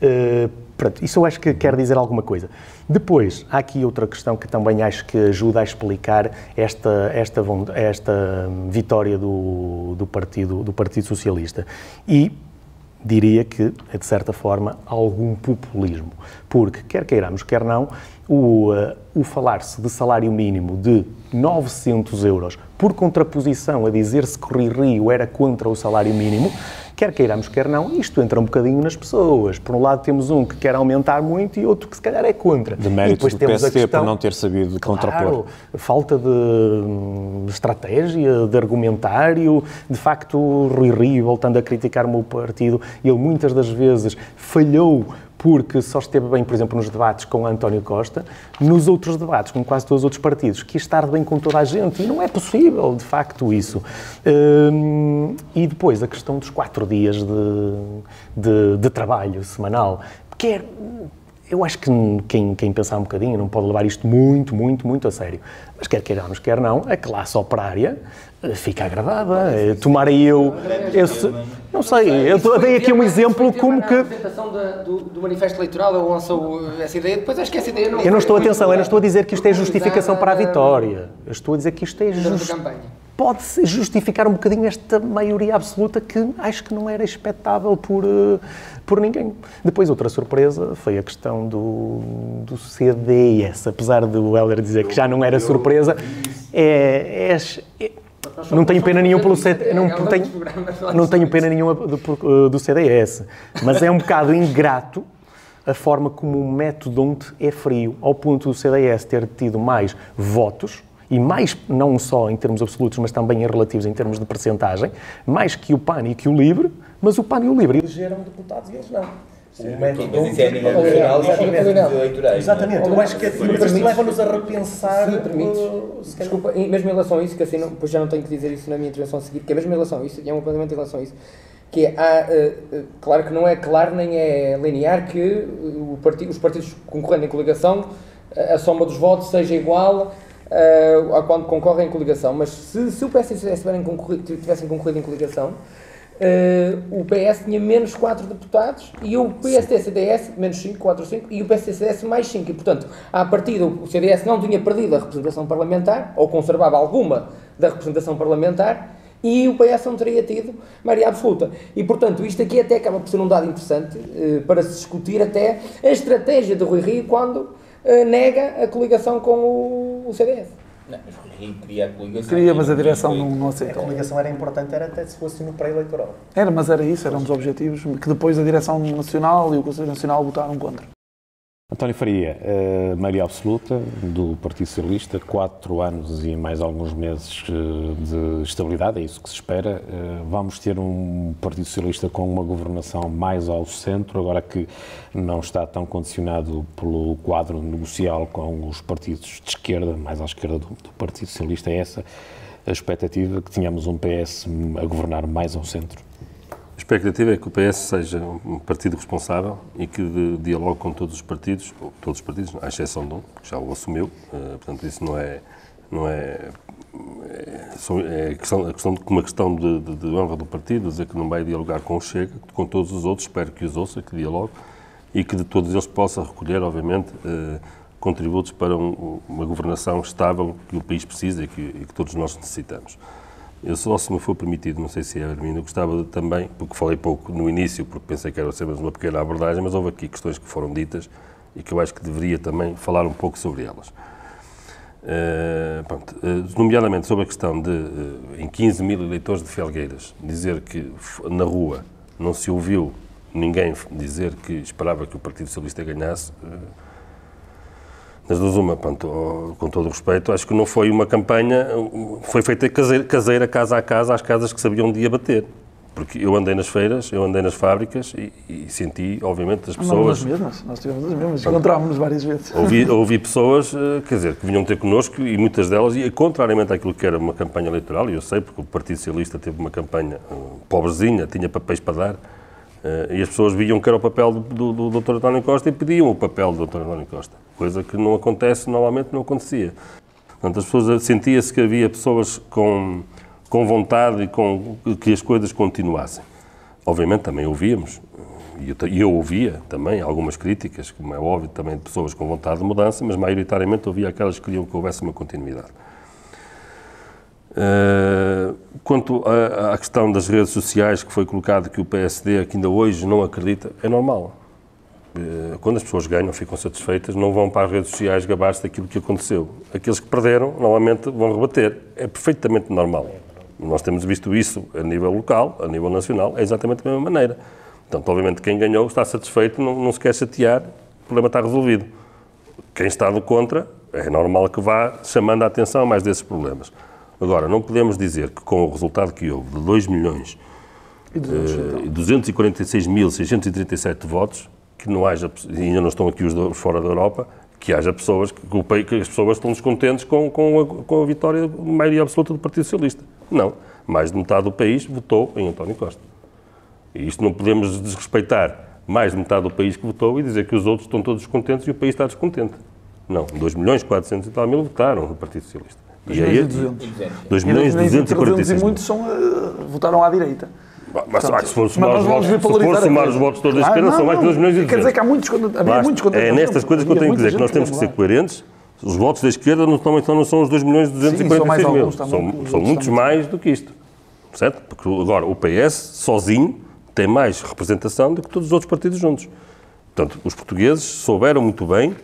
S8: Uh, pronto, isso eu acho que quer dizer alguma coisa. Depois, há aqui outra questão que também acho que ajuda a explicar esta, esta, esta vitória do, do, partido, do Partido Socialista. E diria que, de certa forma, algum populismo. Porque, quer queiramos, quer não, o, uh, o falar-se de salário mínimo de 900 euros por contraposição a dizer-se que Rio Rio era contra o salário mínimo, quer queiramos, quer não, isto entra um bocadinho nas pessoas. Por um lado temos um que quer aumentar muito e outro que se calhar é contra.
S1: De mérito do PSD questão, por não ter sabido claro, contrapor.
S8: falta de, de estratégia, de argumentário. De facto, Rui Rio, voltando a criticar o meu partido, ele muitas das vezes falhou porque só esteve bem, por exemplo, nos debates com António Costa, nos outros debates, com quase todos os outros partidos, quis estar bem com toda a gente, e não é possível, de facto, isso. Hum, e depois a questão dos quatro dias de, de, de trabalho semanal, quer eu acho que quem, quem pensar um bocadinho não pode levar isto muito, muito, muito a sério. Mas quer queiramos, quer não, a classe operária fica agradada. Eh, tomara eu. eu não sei, eu dei aqui um exemplo como que.
S4: A apresentação do, manifesto eleitoral, eu lançou essa ideia, depois acho que essa ideia não.
S8: Eu não estou, atenção, eu não estou a dizer que isto é justificação para a vitória. Eu estou a dizer que isto é justificação pode justificar um bocadinho esta maioria absoluta que acho que não era expectável por, eh, por ninguém. Depois, outra surpresa foi a questão do, do CDS. Apesar do Heller dizer que já não era surpresa, é, é, é não tenho pena nenhuma pelo CDS, não, tenho, não tenho pena nenhuma do, do CDS, mas é um bocado ingrato a forma como o método é frio, ao ponto do CDS ter tido mais votos e mais, não só em termos absolutos, mas também em relativos, em termos de percentagem, mais que o PAN e que o LIBRE, mas o PAN e o LIBRE elegeram deputados e eles não.
S9: Mas isso é a nível nacional e a nível eleitorais.
S8: Exatamente, eu acho que isto leva-nos a repensar.
S4: Se permites, desculpa, mesmo em relação a isso, que assim, não, pois já não tenho que dizer isso na minha intervenção a seguir, que é mesmo em relação a isso, e é um apontamento em relação a isso, que é, há, uh, claro que não é claro nem é linear que o partido, os partidos concorrendo em coligação, a soma dos votos seja igual uh, a quando concorrem em coligação. Mas se, se o PS e o CDS tivessem concorrido, tivessem concorrido em coligação, uh, o PS tinha menos 4 deputados e o PSD CDS menos 5, 4, 5 e o PSD CDS mais 5. E, portanto, à partida, o CDS não tinha perdido a representação parlamentar ou conservava alguma
S7: da representação parlamentar e o PS não teria tido maioria absoluta. E, portanto, isto aqui até acaba por ser um dado interessante eh, para se discutir até a estratégia de Rui Rio quando eh, nega a coligação com o, o CDS.
S6: Não, mas Rui Rio queria a coligação.
S3: Queria, mas a direção não, não aceitou.
S8: A coligação era importante, era até se fosse no pré-eleitoral.
S3: Era, mas era isso, era um dos objetivos, que depois a direção nacional e o Conselho Nacional votaram contra.
S1: António Faria, uh, maioria absoluta do Partido Socialista, quatro anos e mais alguns meses uh, de estabilidade, é isso que se espera. Uh, vamos ter um Partido Socialista com uma governação mais ao centro, agora que não está tão condicionado pelo quadro negocial com os partidos de esquerda, mais à esquerda do, do Partido Socialista. É essa a expectativa, que tenhamos um PS a governar mais ao centro?
S2: Expectativa é que o PS seja um partido responsável e que dialogue com todos os partidos, todos os partidos, à exceção de um, que já o assumiu, uh, portanto isso não é, não é, é, é questão, é questão de, uma questão de, de, de, honra do partido, dizer que não vai dialogar com o Chega, com todos os outros, espero que os ouça, que dialogue, e que de todos eles possa recolher, obviamente, uh, contributos para um, uma governação estável que o país precisa e que, e que todos nós necessitamos. Eu só, se me for permitido, não sei se é Armindo, gostava também, porque falei pouco no início, porque pensei que era apenas uma pequena abordagem, mas houve aqui questões que foram ditas e que eu acho que deveria também falar um pouco sobre elas. Uh, pronto, uh, nomeadamente sobre a questão de, uh, em 15 mil eleitores de Felgueiras, dizer que na rua não se ouviu ninguém dizer que esperava que o Partido Socialista ganhasse, das duas uma, pronto, com todo o respeito, acho que não foi uma campanha, foi feita caseira, caseira, casa a casa, às casas que sabiam de bater. Porque eu andei nas feiras, eu andei nas fábricas e, e senti, obviamente, as pessoas...
S3: Não, mesmas, nós tivemos as mesmas, encontrámos-nos várias vezes.
S2: Ouvi, *laughs* ouvi pessoas, eh, quer dizer, que vinham ter connosco e muitas delas, e contrariamente àquilo que era uma campanha eleitoral, e eu sei porque o Partido Socialista teve uma campanha uh, pobrezinha, tinha papéis para dar, e as pessoas viam que era o papel do, do, do Dr. António Costa e pediam o papel do Dr. António Costa, coisa que não acontece, normalmente não acontecia. Portanto, as pessoas sentia-se que havia pessoas com, com vontade e com que as coisas continuassem. Obviamente também ouvíamos, e eu, eu, ouvia também algumas críticas, como é óbvio, também de pessoas com vontade de mudança, mas maioritariamente ouvia aquelas que queriam que houvesse uma continuidade. Uh, quanto à, questão das redes sociais que foi colocado que o PSD, ainda hoje não acredita, é normal. Uh, quando as pessoas ganham, ficam satisfeitas, não vão para as redes sociais gabar-se daquilo que aconteceu. Aqueles que perderam, normalmente vão rebater. É perfeitamente normal. Nós temos visto isso a nível local, a nível nacional, é exatamente da mesma maneira. Portanto, obviamente, quem ganhou está satisfeito, não, não se quer chatear, o problema está resolvido. Quem está do contra, é normal que vá chamando a atenção mais desses problemas. Agora, não podemos dizer que com o resultado que houve de 2 milhões e uh, 246.637 votos, que não haja, e ainda não estão aqui os de, fora da Europa, que haja pessoas, que, que as pessoas estão descontentes com, com, a, com a vitória de maioria absoluta do Partido Socialista. Não. Mais de metade do país votou em António Costa. E isto não podemos desrespeitar mais de metade do país que votou e dizer que os outros estão todos contentes e o país está descontente. Não. 2 milhões 400 e tal mil votaram no Partido Socialista.
S3: 2 milhões e 200. 2 milhões e 246 e muitos são, uh, votaram à direita.
S2: Mas, Portanto, se for somar, os votos, se for somar os votos todos da esquerda, são mais de 2 milhões e 200.
S3: Quer dizer que há muitos, havia muitos contra
S2: É nestas coisas que eu tenho que dizer que nós temos que ser coerentes. Os votos da esquerda não, então não são os 2 milhões e 246 Sim, mil. São, são, são muitos mais do que isto. Certo? Porque agora o PS, sozinho, tem mais representação do que todos os outros partidos juntos. Portanto, os portugueses souberam muito bem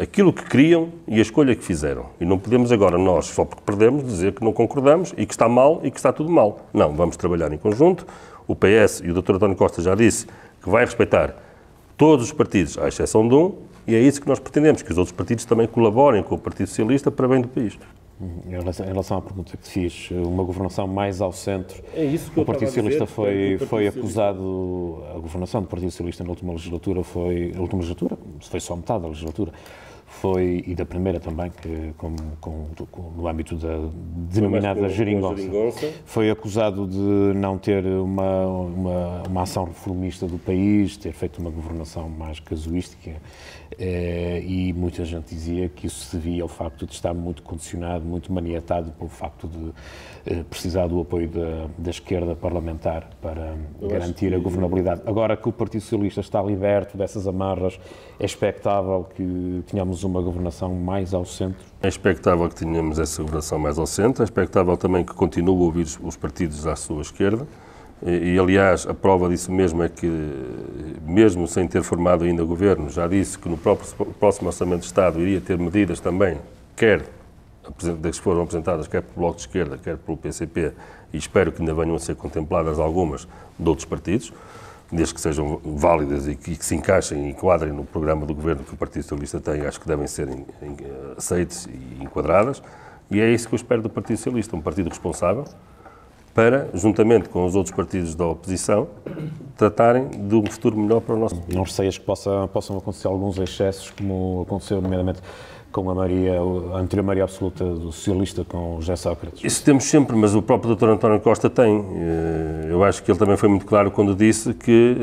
S2: aquilo que queriam e a escolha que fizeram. E não podemos agora, nós, só porque perdemos, dizer que não concordamos e que está mal e que está tudo mal. Não, vamos trabalhar em conjunto. O PS e o Dr. António Costa já disse que vai respeitar todos os partidos, à exceção de um, e é isso que nós pretendemos, que os outros partidos também colaborem com o Partido Socialista para bem do país.
S1: Em relação, à pergunta que te fiz, uma governação mais ao centro.
S2: É isso que
S1: o Partido Socialista foi, foi acusado, a governação do Partido Socialista na última legislatura foi, a última legislatura, foi só metade da legislatura, foi, e da primeira também, que, com, com, com, no âmbito da denominada geringonça, foi acusado de não ter uma, uma, uma, ação reformista do país, ter feito uma governação mais casuística, e muita gente dizia que isso se devia ao facto de estar muito condicionado, muito maniatado pelo facto de eh, precisar do apoio da, da esquerda parlamentar para Eu garantir a governabilidade. Agora que o Partido Socialista está liberto dessas amarras, é expectável que tenhamos uma governação mais ao centro?
S2: É expectável que tenhamos essa governação mais ao centro, é expectável também que continue a ouvir os partidos à sua esquerda. E, aliás, a prova disso mesmo é que, mesmo sem ter formado ainda governo, já disse que no próprio, próximo Orçamento de Estado iria ter medidas também, quer das que foram apresentadas, quer pelo Bloco de Esquerda, quer pelo PCP, e espero que ainda venham a ser contempladas algumas de outros partidos, desde que sejam válidas e que, se encaixem e enquadrem no programa do governo que o Partido Socialista tem, acho que devem ser aceites e enquadradas. E é isso que eu espero do Partido Socialista, um partido responsável, para, juntamente com os outros partidos da oposição, tratarem de um futuro melhor para o nosso
S1: país. Não receias que possa, possam acontecer alguns excessos, como aconteceu, nomeadamente, com a maioria, a anterior maioria absoluta do socialista com José Sócrates?
S2: Isso temos sempre, mas o próprio Dr. António Costa tem. Eh, eu acho que ele também foi muito claro quando disse que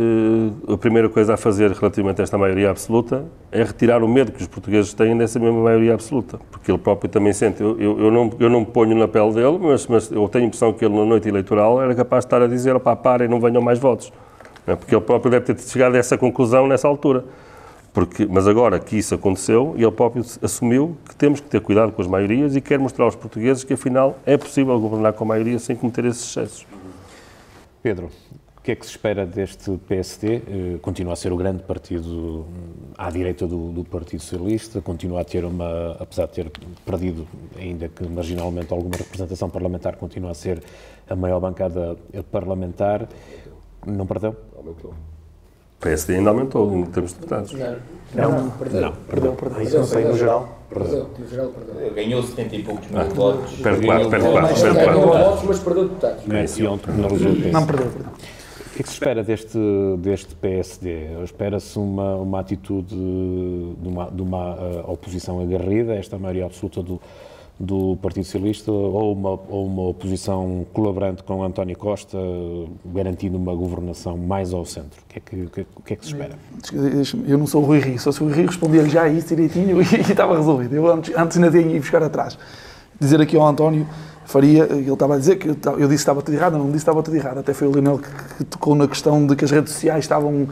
S2: eh, a primeira coisa a fazer relativamente a esta maioria absoluta é retirar o medo que os portugueses têm dessa mesma maioria absoluta, porque ele próprio também sente. Eu, eu, eu não, eu não me ponho na pele dele, mas, mas eu tenho a impressão que ele, na noite eleitoral, era capaz de estar a dizer: opá, parem, não venham mais votos. É? Porque ele próprio deve ter chegado a essa conclusão nessa altura. Porque, mas agora que isso aconteceu, ele próprio assumiu que temos que ter cuidado com as maiorias e quer mostrar aos portugueses que, afinal, é possível governar com a maioria sem cometer esses excessos.
S1: Pedro, o que é que se espera deste PSD? Eh, continua a ser o grande partido à direita do, do, Partido Socialista, continua a ter uma, apesar de ter perdido, ainda que marginalmente, alguma representação parlamentar, continua a ser a maior bancada parlamentar. Não perdeu?
S2: Aumentou. O PSD ainda aumentou em termos de deputados.
S7: Não, não, perdeu. Não,
S3: perdeu, perdeu.
S8: Isso não sei no geral.
S7: Perdeu, no geral perdeu.
S6: Ganhou 70 e poucos mil votos.
S2: Perde 4, perde 4,
S7: perde 4. votos, mas perdeu deputados.
S3: Não perdeu, perdeu.
S1: O que é que se espera deste, deste PSD? Espera-se uma, uma atitude de uma, de uma uh, oposição agarrida, esta maioria absoluta do, do Partido Socialista ou uma, ou uma oposição colaborante com António Costa, garantindo uma governação mais ao centro? O que é que, que, que, é que se espera?
S3: Eu não sou o Rui Rio, só se o Rui Rio respondia já isso direitinho *laughs* e, estava resolvido. Eu antes, antes ainda tinha buscar atrás. Dizer aqui ao António Faria, ele estava a dizer que eu, eu disse que estava tudo errado, não disse que estava tudo errado. Até foi o Leonel que, que tocou na questão de que as redes sociais estavam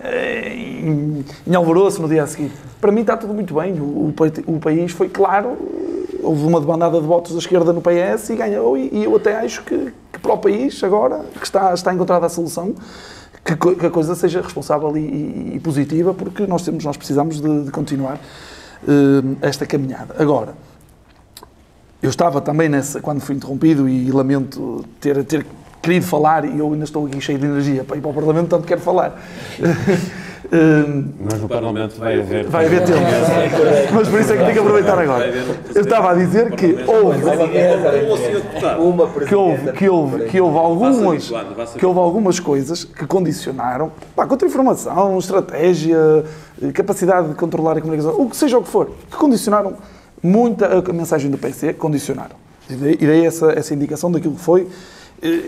S3: eh, em, em alvoroço no dia a seguir. Para mim está tudo muito bem. O, o, o país foi claro houve uma demandada de votos da esquerda no PS e ganhou, e, e eu até acho que, que, para o país, agora, que está, está encontrada a solução, que, que a coisa seja responsável e, e, e, positiva, porque nós, temos, nós precisamos de, de continuar uh, esta caminhada. Agora, eu estava também nessa, quando fui interrompido, e lamento ter, ter querido falar, e eu ainda estou aqui cheio de energia para ir para o Parlamento, tanto quero falar. *laughs*
S1: Mas no Parlamento vai haver.
S3: Vai haver tempo. *laughs* Mas por isso é que tenho que aproveitar agora. Eu estava a dizer que houve. Que houve, que houve, que houve algumas, que houve algumas coisas que condicionaram, pá, contra-informação, estratégia, capacidade de controlar a comunicação, o que seja o que for, que condicionaram muita a mensagem do PC, condicionaram. E daí essa, essa indicação daquilo que foi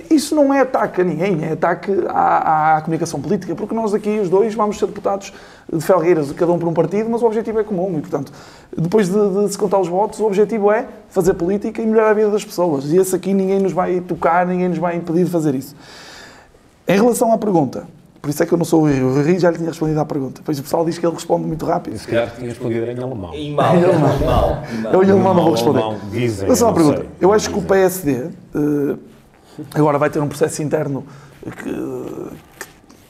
S3: isso não é ataque a ninguém, é ataque à, à, comunicação política, porque nós aqui, os dois, vamos ser deputados de Felgueiras, cada um por um partido, mas o objetivo é comum e, portanto, depois de, de, se contar os votos, o objetivo é fazer política e melhorar a vida das pessoas. E esse aqui ninguém nos vai tocar, ninguém nos vai impedir de fazer isso. Em relação à pergunta, por isso é que eu não sou o Rui. O Rui já lhe tinha respondido à pergunta. Pois o pessoal diz que ele responde muito rápido.
S1: Se calhar tinha respondido em alemão.
S6: Em mal. Em alemão.
S3: Eu em alemão não vou responder. Dizem, Relação à pergunta. Eu acho que o PSD... Uh, Agora vai ter um processo interno que, que,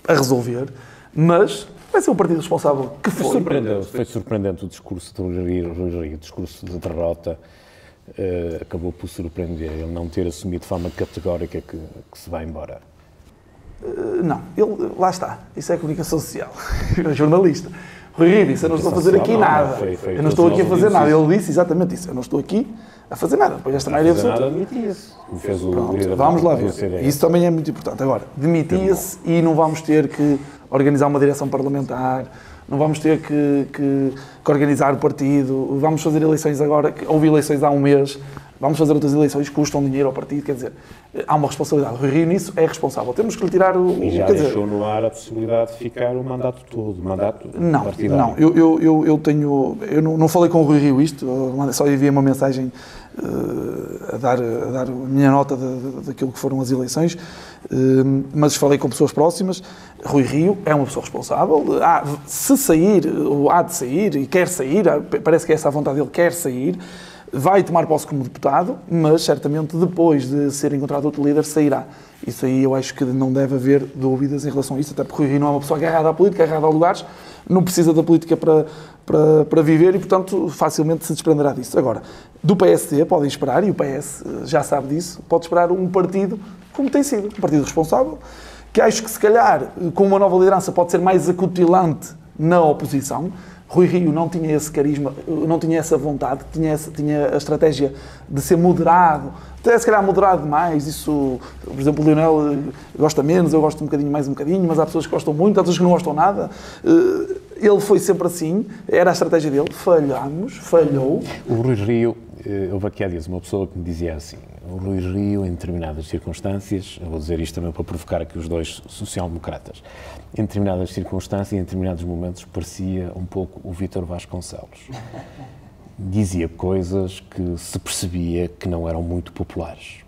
S3: a resolver, mas vai ser o partido responsável que foi.
S1: Surpreendeu, foi surpreendente o discurso de Rui o discurso de derrota. Uh, acabou por surpreender ele não ter assumido de forma categórica que, que se vai embora.
S3: Uh, não, ele, lá está. Isso é comunicação social. *laughs* é jornalista. Rui disse: Eu não estou a fazer aqui nada. Foi, foi, eu não estou aqui a fazer nada. Ele disse exatamente isso. Eu não estou aqui a fazer nada. Depois esta maioria absoluta.
S1: demitia-se.
S3: Vamos lá ver. Isso também é muito importante. Agora, demitia-se e não vamos ter que organizar uma direção parlamentar, não vamos ter que, que, que, organizar o partido, vamos fazer eleições agora, houve eleições há um mês, vamos fazer outras eleições, custam dinheiro ao partido, quer dizer, há uma responsabilidade. O Rui Rio nisso é responsável. Temos que lhe tirar o.
S1: E já deixou
S3: dizer,
S1: no ar a possibilidade de ficar o mandato todo, o mandato
S3: não,
S1: partidário.
S3: não. Eu, eu, eu, eu tenho. Eu não, não falei com o Rui Rio isto, só enviei uma mensagem eh, a, dar, a dar a minha nota daquilo que foram as eleições, eh, mas falei com pessoas próximas. Rui Rio é uma pessoa responsável. Há- se sair, ou há de sair, e quer sair, parece que é essa a vontade dele, quer sair. Vai tomar posse como deputado, mas certamente depois de ser encontrado outro líder sairá. Isso aí eu acho que não deve haver dúvidas em relação a isso, até porque o Rui não é uma pessoa agarrada à política, agarrada a lugares, não precisa da política para, para, para viver e, portanto, facilmente se desprenderá disso. Agora, do PSD podem esperar, e o PS já sabe disso, pode esperar um partido como tem sido, um partido responsável, que acho que se calhar com uma nova liderança pode ser mais acutilante na oposição. Rui Rio não tinha esse carisma, não tinha essa vontade, tinha, essa- tinha a estratégia de ser moderado, até se calhar moderado demais. Isso, por exemplo, o Lionel eh, gosta menos, eu gosto um bocadinho mais um bocadinho, mas há pessoas que gostam muito, há pessoas que não gostam nada. Eh, Ele foi sempre assim, era a estratégia dele, falhamos, falhou.
S1: O Rui Rio, houve aqui há dias uma pessoa que me dizia assim: o Rui Rio, em determinadas circunstâncias, eu vou dizer isto também para provocar aqui os dois social-democratas, em determinadas circunstâncias e em determinados momentos parecia um pouco o Vítor Vasconcelos. Dizia coisas que se percebia que não eram muito populares.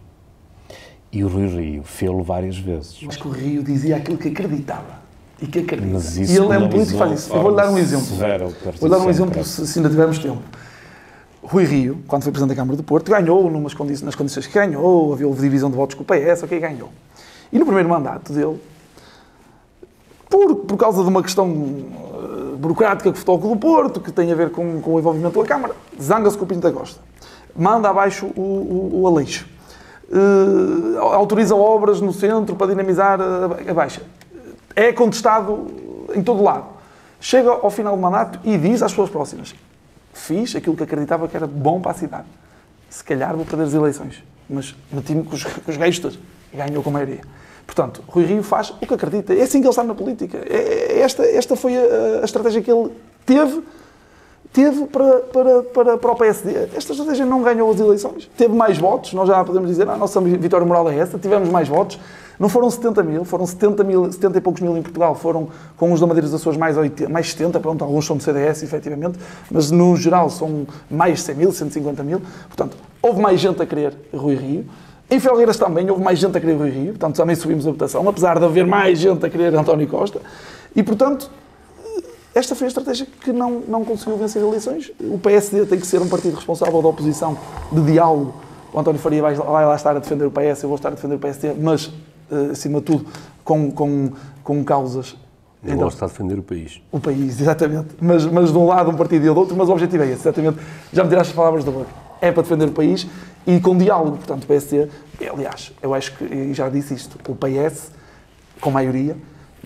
S1: E o Rui Rio fê-lo várias vezes.
S3: Mas que o Rio dizia aquilo que acreditava. E que acredita.
S1: Mas
S3: E ele é um político que faz isso. Eu vou-lhe dar um exemplo. Vou dar um exemplo se ainda tivermos tempo. Rui Rio, quando foi Presidente da Câmara do Porto, ganhou numas condi nas condições que ganhou, havia divisão de votos com o PS, ok, ganhou. E no primeiro mandato dele, por, por causa de uma questão eh, burocrática que Clube do Porto, que tem a ver com, com o envolvimento da Câmara, zanga-se com o Pinto da Costa. Manda abaixo o, o, o Aleixo. Eh, autoriza obras no centro para dinamizar a, a Baixa. É contestado em todo lado. Chega ao final do mandato e diz às pessoas próximas: Fiz aquilo que acreditava que era bom para a cidade. Se calhar vou perder as eleições, mas meti-me com os, *laughs* os gays todos. E ganhou com a maioria. Portanto, Rui Rio faz o que acredita. É assim que ele está na política. É- é- esta, esta foi a, a estratégia que ele teve teve para, para, para, para o PSD. Esta estratégia não ganhou as eleições. Teve mais votos, nós já podemos dizer, "Ah, a nossa vitória moral é essa, tivemos mais votos. Não foram 70 mil, foram 70, mil, 70 e poucos mil em Portugal, foram com os da Madeira dos Açores mais, 80, mais 70, pronto, alguns são do CDS, efetivamente, mas no geral são mais 100 mil, 150 mil. Portanto, houve mais gente a querer Rui Rio. Em Felgueiras também houve mais gente a querer Rui Rio, portanto também subimos a votação, apesar de haver mais gente a querer António Costa. E, portanto, esta foi a estratégia que não, não conseguiu vencer as eleições. O PSD tem que ser um partido responsável da oposição, de diálogo. O António Faria vai, vai lá estar a defender o PS, eu vou estar a defender o PSD, mas, acima de tudo, com, com, com causas.
S2: Eu
S3: Então,
S2: gosto de defender o país.
S3: o país, exatamente. Mas, mas de um lado um partido e do outro, mas o objetivo é esse, exatamente. Já me tiraste as palavras da boca. É para defender o país e com diálogo. Portanto, o PSD, aliás, eu acho que, e já disse isto, o PS, com maioria,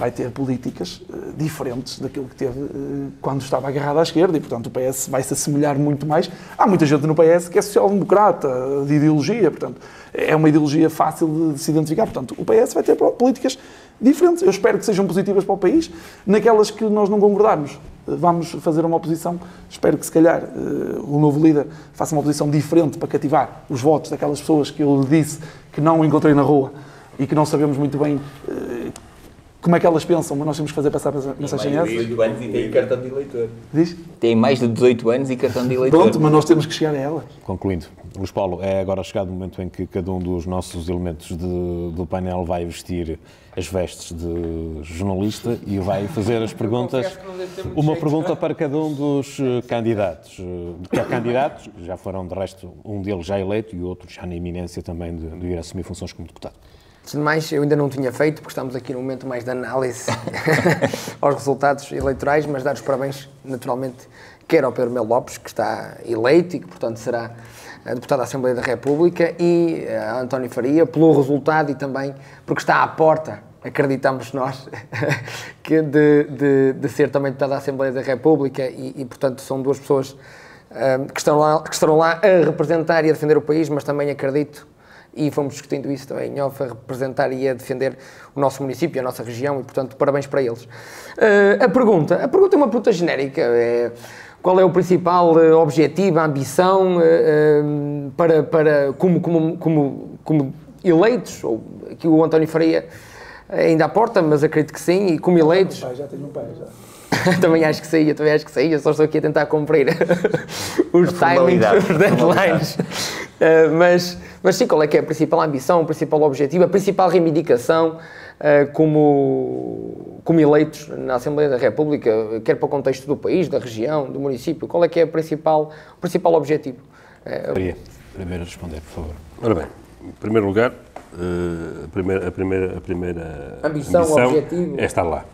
S3: vai ter políticas eh, diferentes daquilo que teve eh, quando estava agarrado à esquerda e, portanto, o PS vai se assemelhar muito mais. Há muita gente no PS que é social-democrata, de ideologia, portanto, é uma ideologia fácil de, se identificar. Portanto, o PS vai ter políticas diferentes. Eu espero que sejam positivas para o país. Naquelas que nós não concordarmos, eh, vamos fazer uma oposição. Espero que, se calhar, o novo líder faça uma oposição diferente para cativar os votos daquelas pessoas que eu disse que não encontrei na rua e que não sabemos muito bem como é que elas pensam, mas nós temos que fazer passar essa mensagem essa.
S9: 18 anos e tem cartão de eleitor.
S3: Diz?
S6: Tem mais de 18 anos e cartão de eleitor.
S3: Pronto, mas nós temos que chegar a ela.
S1: Concluindo, Luís Paulo, é agora chegado o momento em que cada um dos nossos elementos de- do painel vai vestir as vestes de jornalista e vai fazer as perguntas. Uma pergunta para cada um dos eh, candidatos. Eh, Que há candidatos, já foram de resto, um deles já eleito e o outro já na iminência também de, de ir assumir funções como deputado.
S7: Antes de mais, eu ainda não tinha feito, porque estamos aqui no momento mais de análise *laughs* aos resultados eleitorais, mas dar os parabéns, naturalmente, quer ao Pedro Melo Lopes, que está eleito e que, portanto, será eh, deputado da Assembleia da República, e eh, a António Faria, pelo resultado e também porque está à porta, acreditamos nós, *laughs* que de, de, de ser também deputado da Assembleia da República, e, e, portanto, são duas pessoas eh, que, estão lá, que estarão lá a representar e a defender o país, mas também acredito e fomos discutindo isso também em off, a representar e a defender o nosso município, a nossa região e, portanto, parabéns para eles. Eh, a pergunta, a pergunta é uma pergunta genérica. É, qual é o principal uh, objetivo, a ambição uh, para, para como, como, como, como eleitos, ou que o António Faria ainda aporta, mas acredito que sim, e como eleitos.
S3: Já tenho um pai, já. *laughs*
S7: também acho que eu também acho que eu só estou aqui a tentar cumprir *laughs* os timings, os deadlines. Uh, mas, mas sim, qual é que é a principal ambição, o principal objetivo, a principal reivindicação uh, como, como eleitos na Assembleia da República, quer para o contexto do país, da região, do município, qual é que é a principal, o principal objetivo?
S1: Uh, Maria, primeiro a responder, por favor.
S2: Ora bem, em primeiro lugar, a primeira, a primeira, a primeira
S7: ambição, ambição objetivo.
S2: é estar lá.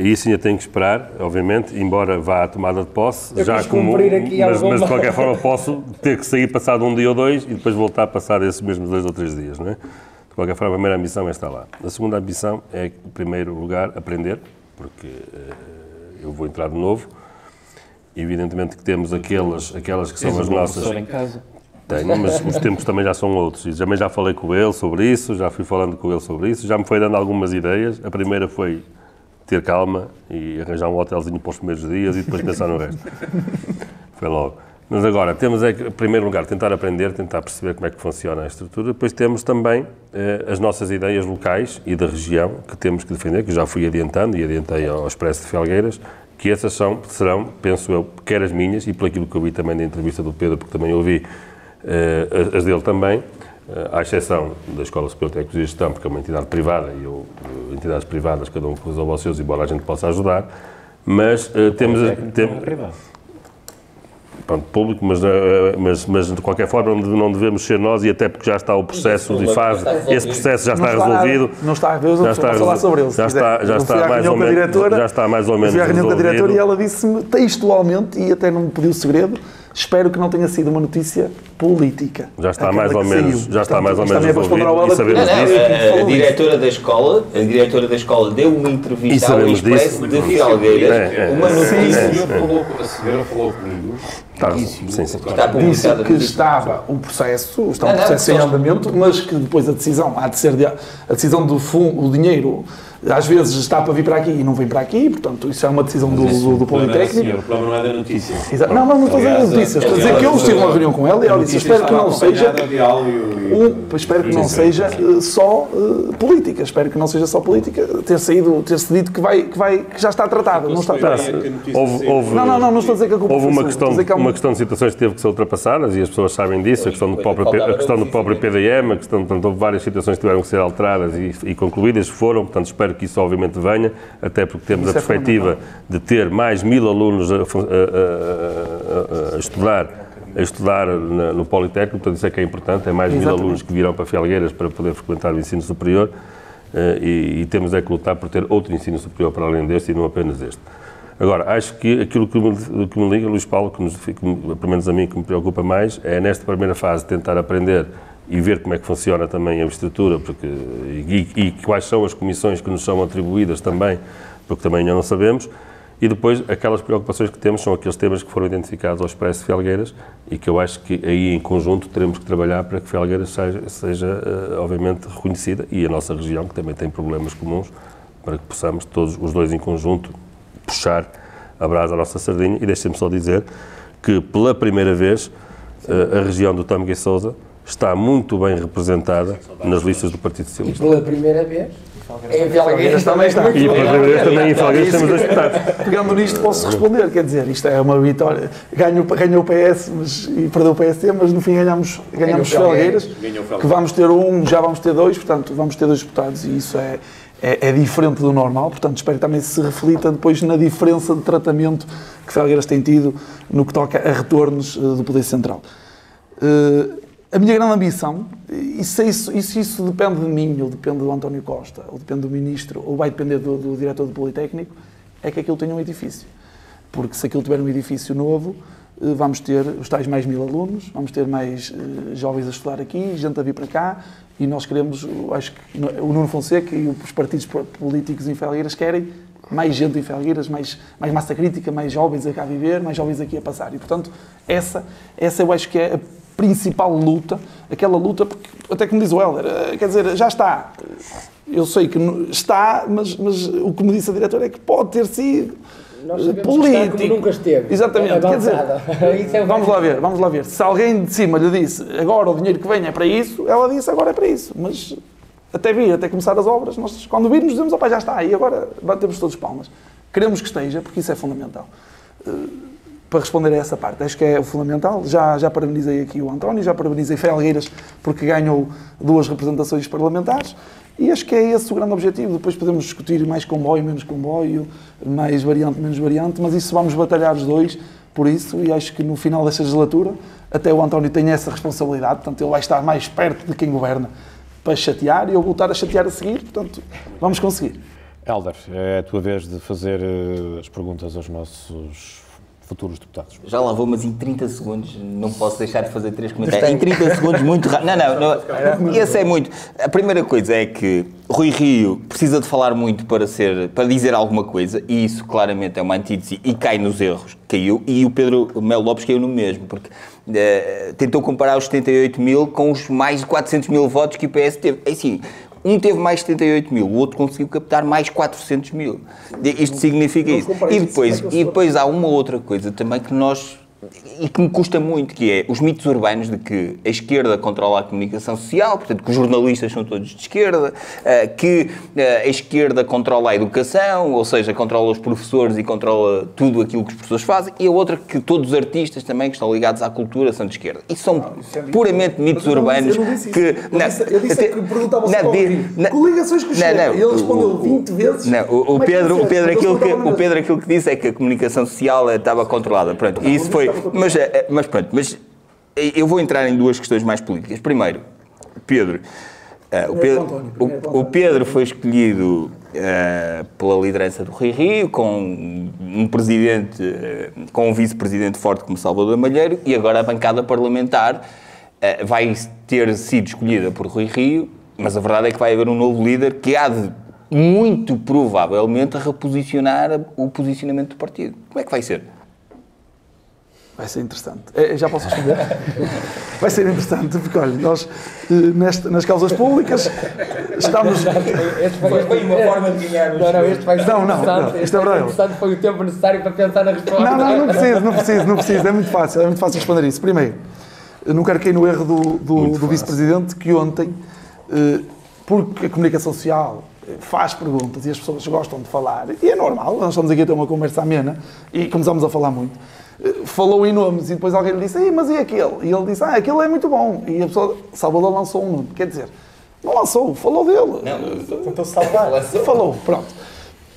S2: E isso ainda tem que esperar, obviamente, embora vá à tomada de posse,
S7: Eu
S2: já como. Mas, mas, de qualquer forma posso ter que sair passado um dia ou dois e depois voltar a passar esses mesmos dois ou três dias, não é? De qualquer forma, a primeira ambição é estar lá. A segunda ambição é, em primeiro lugar, aprender, porque uh, eu vou entrar de novo. Evidentemente que temos aquelas, aquelas que são as nossas.
S1: em casa?
S2: Tenho, mas os tempos também já são outros. E também já falei com ele sobre isso, já fui falando com ele sobre isso, já me foi dando algumas ideias. A primeira foi ter calma e arranjar um hotelzinho para os primeiros dias e depois pensar no resto. *laughs* Foi logo. Mas agora, temos, é, em primeiro lugar, tentar aprender, tentar perceber como é que funciona a estrutura. Depois temos também eh, as nossas ideias locais e da região que temos que defender, que já fui adiantando e adiantei ao Expresso de Felgueiras, que essas são, serão, penso eu, quer as minhas, e por aquilo que eu vi também da entrevista do Pedro, porque também ouvi as dele também, eh, à exceção da Escola Superior de de Gestão, porque é uma entidade privada e eu, eh, entidades privadas, cada um resolve os seus, embora a gente possa ajudar, mas uh, temos... temos pronto, público, mas, mas, mas de qualquer forma não devemos ser nós e até porque já está o processo de fase, esse processo já está, está resolvido.
S3: Não está, eu já está, falar sobre ele.
S2: Já está, já está mais ou menos, já está mais ou menos
S3: resolvido. a reunião com a diretora e ela disse-me textualmente, e até não me pediu segredo, Espero que não tenha sido uma notícia política.
S2: Já está mais ou menos, já está mais ou menos
S9: resolvido e sabemos disso. A, diretora da escola, a diretora da escola deu uma entrevista ao Expresso de Fialgueiras, é, é, uma notícia.
S1: A senhora falou comigo
S2: Está, sim, sim.
S3: Está disse que estava um processo, está um processo em andamento, mas que depois a decisão há de ser de, a decisão do fundo, o dinheiro às vezes está para vir para aqui e não vem para aqui, portanto, isso é uma decisão do, do, do Politécnico.
S1: É o problema não é da notícia.
S3: Exato. Não, não, não estou a dizer notícias, estou a dizer que eu estive numa reunião com ela e ela disse: espero que não seja. Um, espero que não seja eh, só uh, política, espero que não seja só política, ter saído, ter se dito que, vai, que, vai, que já está tratado, não está tratado.
S2: Houve, houve,
S3: não, não, não, não estou a dizer que a culpa
S2: Houve uma questão, que uma questão de situações que teve que ser ultrapassadas e as pessoas sabem disso, a questão do próprio, a questão do próprio PDM, a questão, portanto, houve várias situações que tiveram que ser alteradas e, e concluídas, foram, portanto, espero que isso obviamente venha até porque temos Isso a é perspectiva de ter mais mil alunos a, a, a, a estudar a estudar na, no Politécnico, portanto isso é que é importante, é mais mil alunos que virão para Fialgueiras para poder frequentar o ensino superior uh, e, e, temos é que lutar por ter outro ensino superior para além deste e não apenas este. Agora, acho que aquilo que me, que me liga, Luís Paulo, que, que pelo menos a mim que me preocupa mais, é nesta primeira fase tentar aprender e ver como é que funciona também a estrutura porque, e, e, quais são as comissões que nos são atribuídas também, porque também ainda não sabemos. E depois, aquelas preocupações que temos são aqueles temas que foram identificados ao Expresso de Felgueiras e que eu acho que aí em conjunto teremos que trabalhar para que Felgueiras seja, seja uh, obviamente, reconhecida e a nossa região, que também tem problemas comuns, para que possamos todos os dois em conjunto puxar a brasa à nossa sardinha. E deixem-me só dizer que, pela primeira vez, uh, a região do Tâmega e Sousa está muito bem representada nas listas do Partido Socialista.
S7: E pela primeira vez, em Felgueiras também está.
S2: E pela primeira vez também em Felgueiras temos dois deputados.
S3: Pegando nisto posso responder, quer dizer, isto é uma vitória. Ganhou, ganhou o PS mas, e perdeu o PST, mas no fim ganhamos, ganhamos Felgueiras, que vamos ter um, já vamos ter dois, portanto vamos ter dois deputados e isso é, é, é, diferente do normal, portanto espero que também se reflita depois na diferença de tratamento que Felgueiras tem tido no que toca a retornos uh, do Poder Central. Uh, a minha grande ambição, e se isso, isso, isso depende de mim, ou depende do António Costa, ou depende do Ministro, ou vai depender do, do diretor do Politécnico, é que aquilo tenha um edifício. Porque se aquilo tiver um edifício novo, eh, vamos ter os tais mais mil alunos, vamos ter mais uh, jovens a estudar aqui, gente a vir para cá, e nós queremos, acho que o Nuno Fonseca e os partidos políticos em Felgueiras querem mais gente em Felgueiras, mais, mais massa crítica, mais jovens a cá viver, mais jovens aqui a passar. E, portanto, essa, essa eu acho que é a principal luta, aquela luta, porque até como diz o Helder, eh, quer dizer, já está. Eu sei que está, mas, mas o que me disse a diretora é que pode ter sido. político.
S7: Como nunca esteve.
S3: Exatamente. Quer dizer, *laughs*
S7: é
S3: vamos lá ver, vamos lá ver. Se alguém de cima lhe disse agora o dinheiro que vem é para isso, ela disse agora é para isso. Mas até vir, até começar as obras, nós quando virmos dizemos, opá, já está, e agora batemos todos palmas. Queremos que esteja, porque isso é fundamental. Para responder a essa parte, acho que é fundamental. Já, já parabenizei aqui o António, já parabenizei Felgueiras porque ganhou duas representações parlamentares. E acho que é esse o grande objetivo. Depois podemos discutir mais comboio, menos comboio, mais variante, menos variante, mas isso vamos batalhar os dois por isso. E acho que no final desta legislatura, até o António tem essa responsabilidade, portanto, ele vai estar mais perto de quem governa para chatear e eu voltar a chatear a seguir. Portanto, vamos conseguir.
S1: Helder, é a tua vez de fazer uh, as perguntas aos nossos futuros deputados.
S6: Já lá vou, mas em 30 segundos não posso deixar de fazer três comentários. Em 30 segundos, muito rápido. Não, não, não, esse é muito. A primeira coisa é que Rui Rio precisa de falar muito para, ser, para dizer alguma coisa, e isso claramente é uma antítese e cai nos erros. Caiu, e o Pedro Melo Lopes caiu no mesmo, porque uh, tentou comparar os 78 mil com os mais de 400 mil votos que o PS teve. É assim, um teve mais 78 mil, o outro conseguiu captar mais 400 mil. Isto significa isso. E depois, e depois há uma outra coisa também que nós e que me custa muito, que é os mitos urbanos de que a esquerda controla a comunicação social, portanto que os jornalistas são todos de esquerda, eh, que eh, a esquerda controla a educação, ou seja, controla os professores e controla tudo aquilo que os professores fazem, e a outra que todos os artistas também que estão ligados à cultura são de esquerda. Isso são não, isso é puramente mitos urbanos
S3: eu
S6: que...
S3: Eu disse, eu disse que perguntava se coligações com o Chega, e ele respondeu 20 vezes.
S6: Não, o, o é Pedro, o Pedro, aquilo que, o Pedro aquilo que disse é que a comunicação social estava controlada. Pronto, isso foi mas, eh, eh, mas pronto, mas eh, eu vou entrar em duas questões mais políticas. Primeiro, Pedro. Uh, o, Pedro o, o, Pedro foi escolhido uh, pela liderança do Rui Rio, com um presidente, uh, com um vice-presidente forte como Salvador Malheiro, e agora a bancada parlamentar vai ter sido escolhida por Rui Rio, mas a verdade é que vai haver um novo líder que há de, muito provavelmente, reposicionar o posicionamento do partido. Como é que vai ser?
S3: Vai ser interessante. É, já posso responder? *laughs* Vai ser interessante, porque olha, nós eh, neste, nas causas públicas estamos.
S7: Este foi, foi uma forma de ganhar. Não, não, este vai ser não, não, não, isto é verdade. interessante foi o tempo necessário para pensar na resposta.
S3: Não, não, não preciso, não preciso, não preciso. É muito fácil, é muito fácil responder isso. Primeiro, não quero cair no erro do, do, do vice-presidente que ontem, eh, porque a comunicação social faz perguntas e as pessoas gostam de falar, e é normal, nós estamos aqui a ter uma conversa amena e começamos a falar muito falou em nomes e depois alguém lhe disse, mas e aquele? E ele disse, ah, aquele é muito bom. E a pessoa, Salvador lançou um nome. Quer dizer, não lançou, falou dele.
S6: Não, tentou salvar.
S3: Falou, pronto.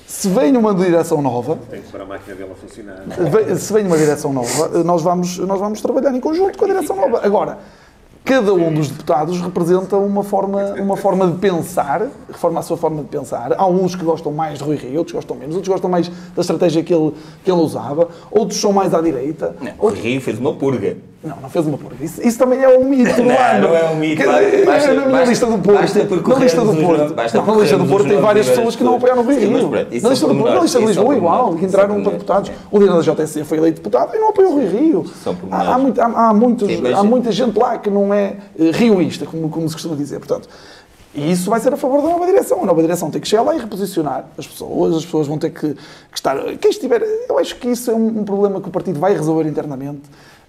S3: Se vem uma direção nova.
S5: Tem que pôr a máquina dele a funcionar.
S3: Se vem uma direção nova, nós vamos, nós vamos trabalhar em conjunto com a direção nova. Agora, cada um dos deputados representa uma forma, uma forma de pensar, reforma a sua forma de pensar. Há uns que gostam mais de Rui Rio, outros gostam menos, outros gostam mais da estratégia que ele, que ele usava, outros são mais à direita.
S6: Não, outros... Rui Rio fez uma purga.
S3: Não, não fez uma purga. Isso, isso também é um mito
S6: não, ano. Não é um mito.
S3: Dizer, basta, na minha lista do Porto, na lista do Porto, na lista do Porto tem várias pessoas que não apoiaram o Rio. Na lista, do Porto, na lista de Lisboa igual, que entraram para deputados. O líder da JSC foi eleito deputado e não apoiou o Rui Rio. Há, há, muito, há, há, muitos, há muita gente lá que não é uh, rioísta, como, como se costuma dizer. Portanto, e isso vai ser a favor da nova direção. A nova direção tem que chegar lá e reposicionar as pessoas, as pessoas vão ter que, que estar. Quem estiver. Eu acho que isso é um, um problema que o partido vai resolver internamente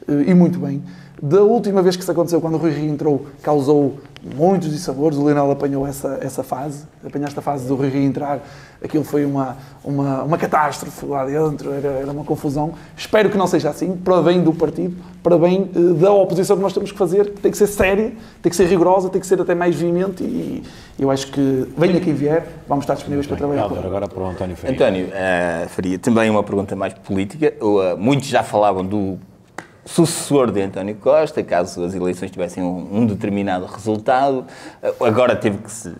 S3: e muito bem. Da última vez que isso aconteceu, quando o Rui Rio entrou, causou muitos dissabores. O Leonel apanhou essa, essa fase, apanhaste a fase do Rui Rio entrar. Aquilo foi uma, uma, uma catástrofe lá dentro, era, era uma confusão. Espero que não seja assim, para bem do partido, para bem uh, da oposição que nós temos que fazer, que tem que ser séria, tem que ser rigorosa, tem que ser até mais veemente e eu acho que venha quem vier, vamos estar disponíveis para trabalhar.
S1: Agora, agora para o António Faria.
S6: António uh, Faria, também uma pergunta mais política. Uh, muitos já falavam do sucessor de António Costa, caso as eleições tivessem um, um determinado resultado. Agora teve que se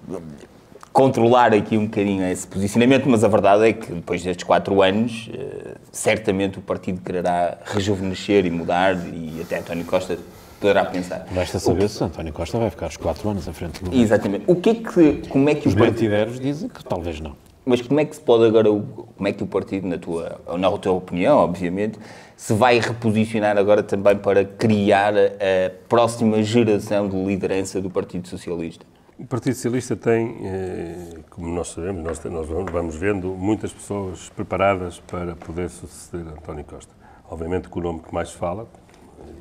S6: controlar aqui um bocadinho esse posicionamento, mas a verdade é que depois destes quatro anos, eh, certamente o partido quererá rejuvenescer e mudar e até António Costa poderá pensar.
S1: Basta saber que... se António Costa vai ficar os quatro anos à frente do
S6: governo. Exatamente. O que é que, como é que
S1: os partidos dizem que talvez não.
S6: Mas como é que se pode agora, como é que o partido, na tua, na tua opinião, obviamente, se vai reposicionar agora também para criar a próxima geração de liderança do Partido Socialista?
S2: O Partido Socialista tem, eh, como nós sabemos, nós, vamos vendo muitas pessoas preparadas para poder suceder António Costa. Obviamente que o nome que mais fala,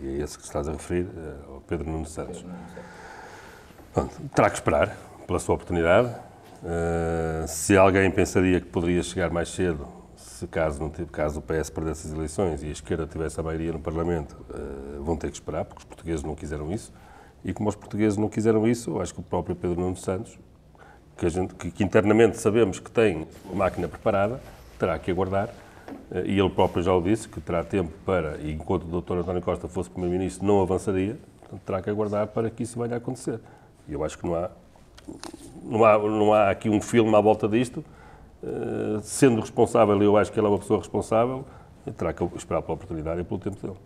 S2: e é esse que estás a referir, é o Pedro Nuno Santos. Bom, terá que esperar pela sua oportunidade. Uh, se alguém pensaria que poderia chegar mais cedo, se caso, não, caso o PS perdesse as eleições e a esquerda tivesse a maioria no Parlamento, uh, vão ter que esperar, porque os portugueses não quiseram isso. E como os portugueses não quiseram isso, acho que o próprio Pedro Nuno Santos, que, a gente, que, que internamente sabemos que tem máquina preparada, terá que aguardar eh, e ele próprio já o disse, que terá tempo para, e enquanto o Dr. António Costa fosse Primeiro-Ministro, não avançaria, portanto, terá que aguardar para que isso venha a acontecer. E eu acho que não há, não há, não há aqui um filme à volta disto. Uh, sendo responsável, eu acho que ele é uma pessoa responsável, terá que esperar pela oportunidade e pelo tempo dele.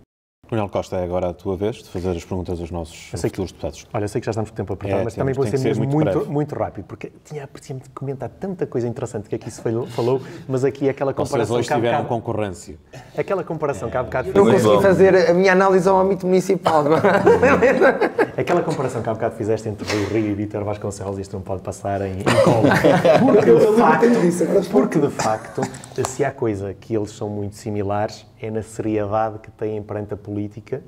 S1: Manuel Costa, é agora a tua vez de fazer as perguntas aos nossos futuros deputados.
S8: Olha, eu sei que já estamos com o tempo apertado, é, mas também vou ser mesmo muito, muito, muito, rápido, porque tinha apreciado de comentar tanta coisa interessante que aqui se falou, mas aqui aquela comparação...
S1: Vocês hoje tiveram concorrência.
S8: Aquela comparação é. que há bocado...
S7: Não consegui fazer a minha análise ao âmbito municipal. *laughs*
S8: aquela comparação que há bocado fizeste entre Rio Rio e Vítor Vasconcelos, isto não pode passar em, em colo. Porque, de facto, porque, de facto, se há coisa que eles são muito similares, é na seriedade que têm perante a política,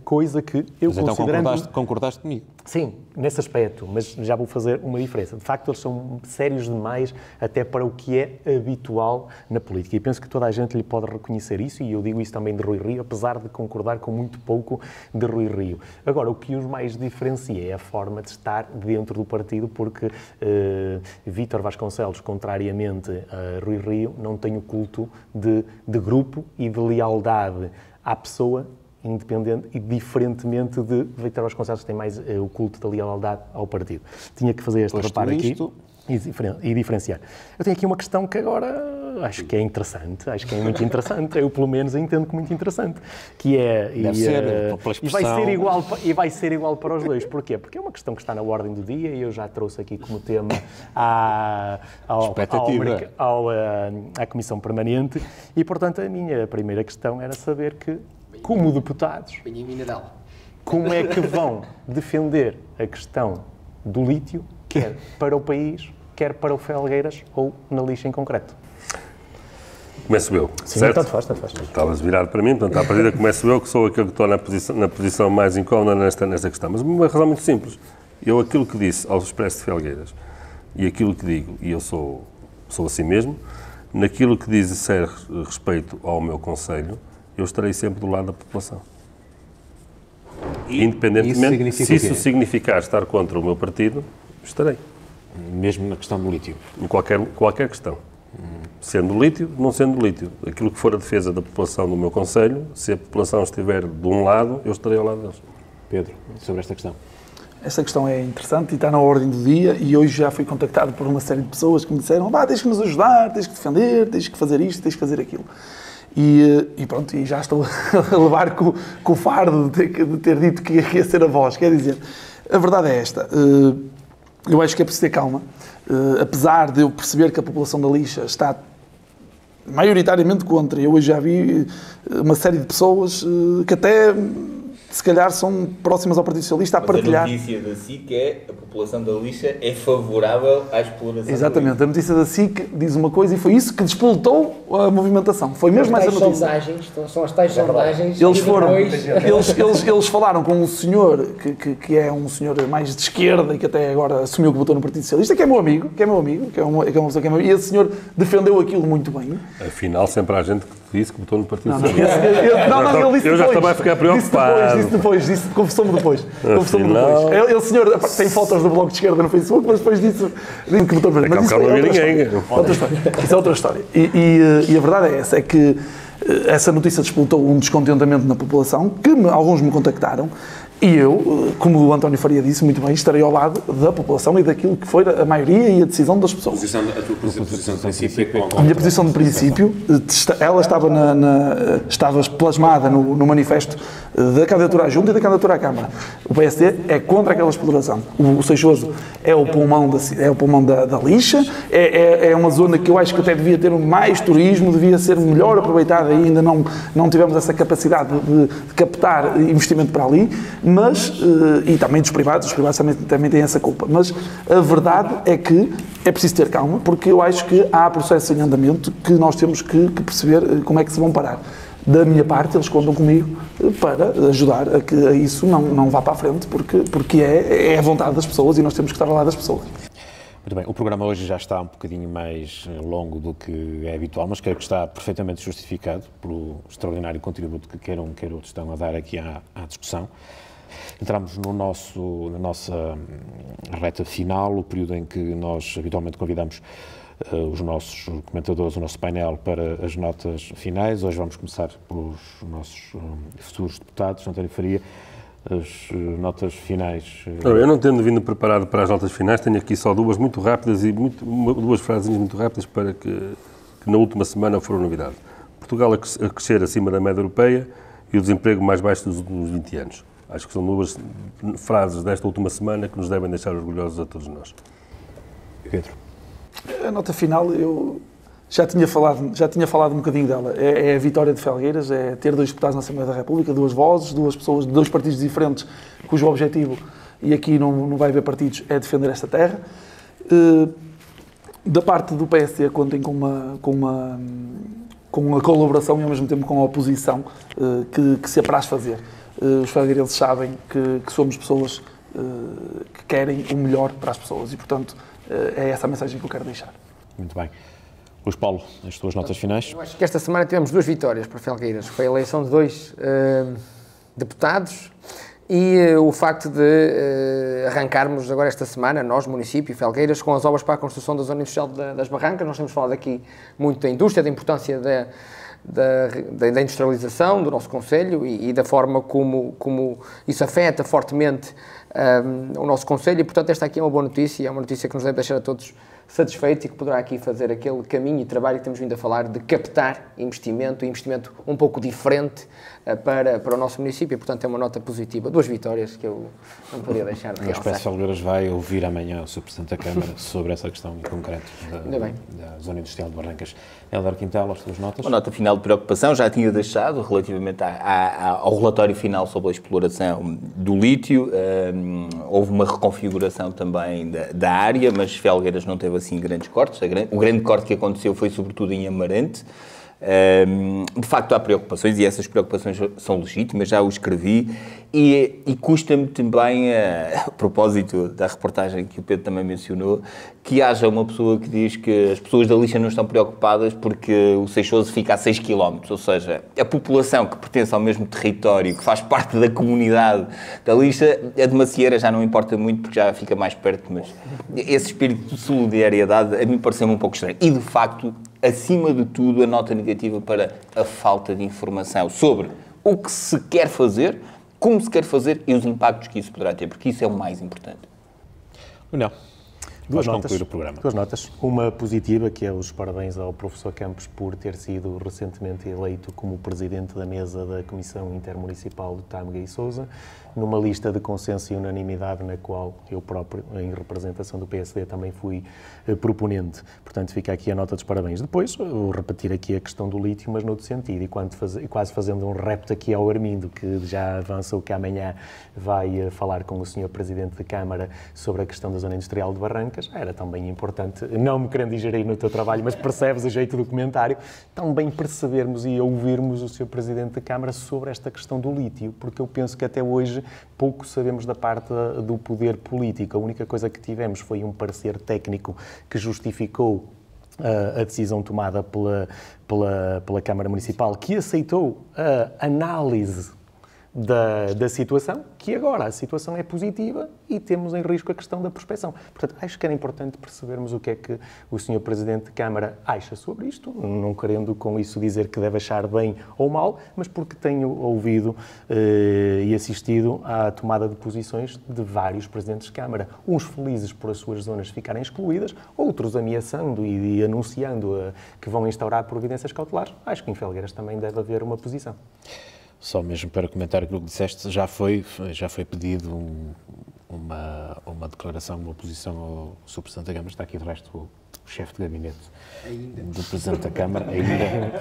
S8: coisa que eu
S1: mas então concordaste, concordaste comigo?
S8: Sim, nesse aspecto, mas já vou fazer uma diferença. De facto, eles são sérios demais até para o que é habitual na política. E penso que toda a gente lhe pode reconhecer isso, e eu digo isso também de Rui Rio, apesar de concordar com muito pouco de Rui Rio. Agora, o que os mais diferencia é a forma de estar dentro do partido, porque uh, Vítor Vasconcelos, contrariamente a Rui Rio, não tem o culto de, de grupo e de lealdade à pessoa independente e diferentemente de Vítor Vasconcelos, que tem mais uh, o culto da lealdade ao partido. Tinha que fazer este Posto reparo isto... aqui e, e diferenciar. Eu tenho aqui uma questão que agora acho que é interessante, acho que é muito interessante, eu pelo menos entendo que muito interessante, que é
S1: Deve e, ser, uh,
S8: e vai ser igual e vai ser igual para os dois. Porquê? Porque é uma questão que está na ordem do dia e eu já trouxe aqui como tema à, ao, ao, ao, eh, à Comissão Permanente e portanto a minha primeira questão era saber que como deputados, como é que vão defender a questão do lítio, quer para o país, quer para o Felgueiras ou na lixa em concreto?
S2: Começo eu,
S8: Sim,
S2: certo?
S8: tanto faz, tanto faz.
S2: Estavas virado para mim, portanto, à partida começo eu, que sou aquele que estou na posição, na posição mais incómoda nesta, nesta questão. Mas uma razão muito simples. Eu, aquilo que disse ao Expresso de Felgueiras e aquilo que digo, e eu sou, sou assim mesmo, naquilo que diz ser respeito ao meu Conselho, eu estarei sempre do lado da população. E Independentemente, isso se isso significar estar contra o meu partido, estarei.
S1: Mesmo na questão do lítio?
S2: Em qualquer, qualquer questão. Hum. Sendo lítio, não sendo lítio. Aquilo que for a defesa da população do meu Conselho, se a população estiver de um lado, eu estarei ao lado deles.
S1: Pedro, sobre esta questão.
S3: Esta questão é interessante e está na ordem do dia e hoje já fui contactado por uma série de pessoas que me disseram ah, tens que nos ajudar, tens que defender, tens que fazer isto, tens que fazer aquilo. E, eh, e, pronto, e já estou *laughs* a levar com, com o fardo de ter, de ter dito que ia ser a voz. Quer dizer, a verdade é esta. Eh, eu acho que é preciso ter calma. Eh, apesar de eu perceber que a população da lixa está maioritariamente contra, eu hoje já vi uma série de pessoas que até se calhar são próximas ao Partido Socialista a
S9: Mas
S3: partilhar.
S9: A notícia da SIC é a população da lixa é favorável à exploração.
S3: Exatamente, a notícia da SIC diz uma coisa e foi isso que despoltou a movimentação. Foi mesmo essa notícia.
S7: Sondagens, são as tais sondagens.
S3: Eles foram, depois... eles, *laughs* eles, eles falaram com um senhor que, que, que, é um senhor mais de esquerda e que até agora assumiu que votou no Partido Socialista, que é meu amigo, que é meu amigo, que é uma, que é uma pessoa que é meu amigo, e esse senhor defendeu aquilo muito bem.
S2: Afinal, sempre há gente que disse que votou no Partido
S3: não,
S2: Socialista.
S3: Não, não, ele disse
S2: Eu já estava a ficar preocupado.
S3: Disse depois, disse depois, confessou-me depois. Confessou-me depois. Ele, senhor, tem fotos do Bloco de Esquerda no Facebook, mas depois disse, disse que votou no Partido
S2: Socialista. Mas isso é
S3: outra, história. Isso é outra história. E, e, e a verdade é essa, é que eh, essa notícia despoltou um descontentamento na população, que me, alguns me contactaram, e eu, como o António Faria disse muito bem, estarei ao lado da população e daquilo que foi a maioria e a decisão das pessoas.
S5: A, posição, a tua posição de princípio
S3: é A minha posição de princípio, ela estava, na, na, estava plasmada no, no manifesto da candidatura à Junta e da candidatura à Câmara. O PSD é contra aquela exploração. O, o Seixoso é o pulmão da, é o pulmão da, da lixa, é, é, é, uma zona que eu acho que até devia ter mais turismo, devia ser melhor aproveitada e ainda não, não tivemos essa capacidade de, de captar investimento para ali Mas, e também dos privados, os privados também, também têm essa culpa. Mas a verdade é que é preciso ter calma, porque eu acho que há processos em andamento que nós temos que, que perceber como é que se vão parar da minha parte, eles contam comigo para ajudar a que isso não, não vá para a frente, porque, porque é, é a vontade das pessoas e nós temos que estar ao lado das pessoas.
S1: Muito bem, o programa hoje já está um bocadinho mais longo do que é habitual, mas creio que está perfeitamente justificado pelo extraordinário contributo que quer um, quer outro estão a dar aqui à, à discussão. Entramos no nosso, na nossa reta final, o período em que nós habitualmente convidamos uh, os nossos comentadores, o nosso painel para as notas finais. Hoje vamos começar pelos nossos um, futuros deputados, António Faria as eh, notas finais.
S2: Eh, eu não tendo vindo preparado para as notas finais, tenho aqui só duas muito rápidas e muito, duas frases muito rápidas para que, que, na última semana foram novidade. Portugal a crescer acima da média europeia e o desemprego mais baixo dos últimos 20 anos. Acho que são duas frases desta última semana que nos devem deixar orgulhosos a todos nós.
S1: Pedro.
S3: A nota final, eu já tinha falado, já tinha falado um bocadinho dela. É, é, a vitória de Felgueiras, é ter dois deputados na Assembleia da República, duas vozes, duas pessoas de dois partidos diferentes, cujo objetivo, e aqui não, não vai haver partidos, é defender esta terra. Uh, da parte do PSD, contem com uma, com uma, com uma colaboração e ao mesmo tempo com a oposição uh, que, que se apraz fazer. Uh, os felgueirenses sabem que, que somos pessoas que querem o melhor para as pessoas e, portanto, é essa a mensagem que eu quero deixar.
S1: Muito bem. Luís Paulo, as tuas notas finais?
S7: Eu acho que esta semana tivemos duas vitórias para Felgueiras. Foi a eleição de dois uh, deputados e uh, o facto de uh, arrancarmos agora esta semana, nós, município e Felgueiras, com as obras para a construção da zona industrial das barrancas. Nós temos falado aqui muito da indústria, da importância da, da, da industrialização do nosso Conselho e, e, da forma como, como isso afeta fortemente um, o nosso Conselho. E, portanto, esta aqui é uma boa notícia, é uma notícia que nos deve deixar a todos satisfeito e que poderá aqui fazer aquele caminho e trabalho que temos vindo a falar de captar investimento, investimento um pouco diferente para, para o nosso município e, portanto, é uma nota positiva. Duas vitórias que eu não poderia deixar de realçar.
S1: A Felgueiras vai ouvir amanhã o Sr. Presidente da Câmara *laughs* sobre essa questão em concreto da, da Zona Industrial de Barrancas. Helder Quintela, as suas notas?
S6: Uma nota final de preocupação, já tinha deixado relativamente à, à, ao relatório final sobre a exploração do lítio. Um, houve uma reconfiguração também da, da área, mas Felgueiras não teve assim grandes cortes. o grande corte que aconteceu foi sobretudo em Amarante. De facto, há preocupações e essas preocupações são legítimas, já o escrevi. E, e custa-me também, a, a, propósito da reportagem que o Pedro também mencionou, que haja uma pessoa que diz que as pessoas da lixa não estão preocupadas porque o Seixoso fica a 6 km. Ou seja, a população que pertence ao mesmo território, que faz parte da comunidade da lixa, a de Macieira já não importa muito porque já fica mais perto, mas esse espírito de solidariedade a mim pareceu-me um pouco estranho. E de facto, acima de tudo, a nota negativa para a falta de informação sobre o que se quer fazer como se quer fazer e os impactos que isso poderá ter, porque isso é o mais importante.
S1: Não.
S8: Duas notas, concluir o programa. Duas notas. Uma positiva, que é os parabéns ao professor Campos por ter sido recentemente eleito como presidente da mesa da Comissão Intermunicipal de Tâmega e Sousa numa lista de consenso e unanimidade na qual eu próprio, em representação do PSD, também fui eh, proponente. Portanto, fica aqui a nota dos parabéns. Depois, vou repetir aqui a questão do lítio, mas noutro sentido, e quase fazendo um repto aqui ao Armindo, que já avançou que amanhã vai eh, falar com o Sr. Presidente da Câmara sobre a questão da zona industrial de Barrancas, era também importante, não me querendo digerir no teu trabalho, mas percebes a jeito do comentário, também percebermos e ouvirmos o Sr. Presidente da Câmara sobre esta questão do lítio, porque eu penso que até hoje pouco sabemos da parte do poder político. A única coisa que tivemos foi um parecer técnico que justificou uh, a decisão tomada pela, pela, pela Câmara Municipal, que aceitou a análise da, da situação, que agora a situação é positiva e temos em risco a questão da prospecção. Portanto, acho que era importante percebermos o que é que o Sr. Presidente de Câmara acha sobre isto, não querendo com isso dizer que deve achar bem ou mal, mas porque tenho ouvido eh, e assistido à tomada de posições de vários Presidentes de Câmara, uns felizes por as suas zonas ficarem excluídas, outros ameaçando e, e anunciando eh, que vão instaurar providências cautelares. Acho que em Felgueiras também deve haver uma posição.
S1: Só mesmo para comentar aquilo que disseste, já foi, já foi pedido um, uma, uma declaração, uma posição ao Sr. Presidente da Câmara, está aqui de resto chefe de gabinete ainda. do Presidente da Câmara, ainda,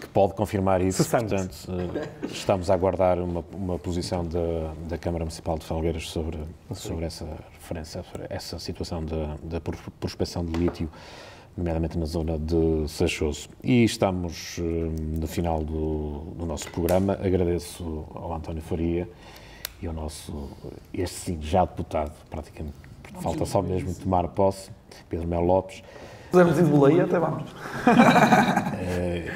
S1: que pode confirmar isso. Portanto, uh, estamos a aguardar uma, uma posição da, da Câmara Municipal de Felgueiras sobre, sobre essa referência, essa situação da, da prospecção de lítio nomeadamente na zona de Sachoso. E estamos no final do, do, nosso programa. Agradeço ao António Faria e ao nosso, este sim, já deputado, praticamente, falta só mesmo tomar posse, Pedro Melo Lopes.
S3: Podemos ir de boleia até vamos.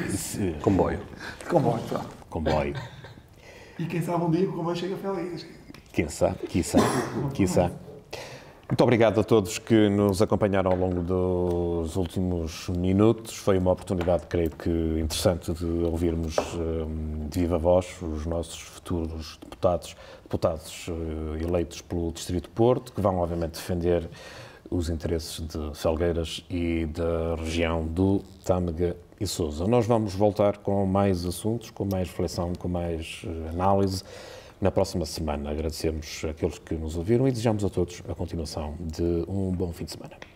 S3: *laughs*
S2: se, comboio.
S3: Comboio, tá.
S1: Comboio.
S10: E quem sabe um dia o comboio chega a Félix.
S1: Quem sabe, quiçá, quiçá. Muito obrigado a todos que nos acompanharam ao longo dos últimos minutos. Foi uma oportunidade, creio que, interessante de ouvirmos um, de viva voz os nossos futuros deputados, deputados uh, eleitos pelo Distrito de Porto, que vão, obviamente, defender os interesses de Felgueiras e da região do Tâmega e Sousa. Nós vamos voltar com mais assuntos, com mais reflexão, com mais uh, análise na próxima semana. Agradecemos aqueles que nos ouviram e desejamos a todos a continuação de um bom fim de semana.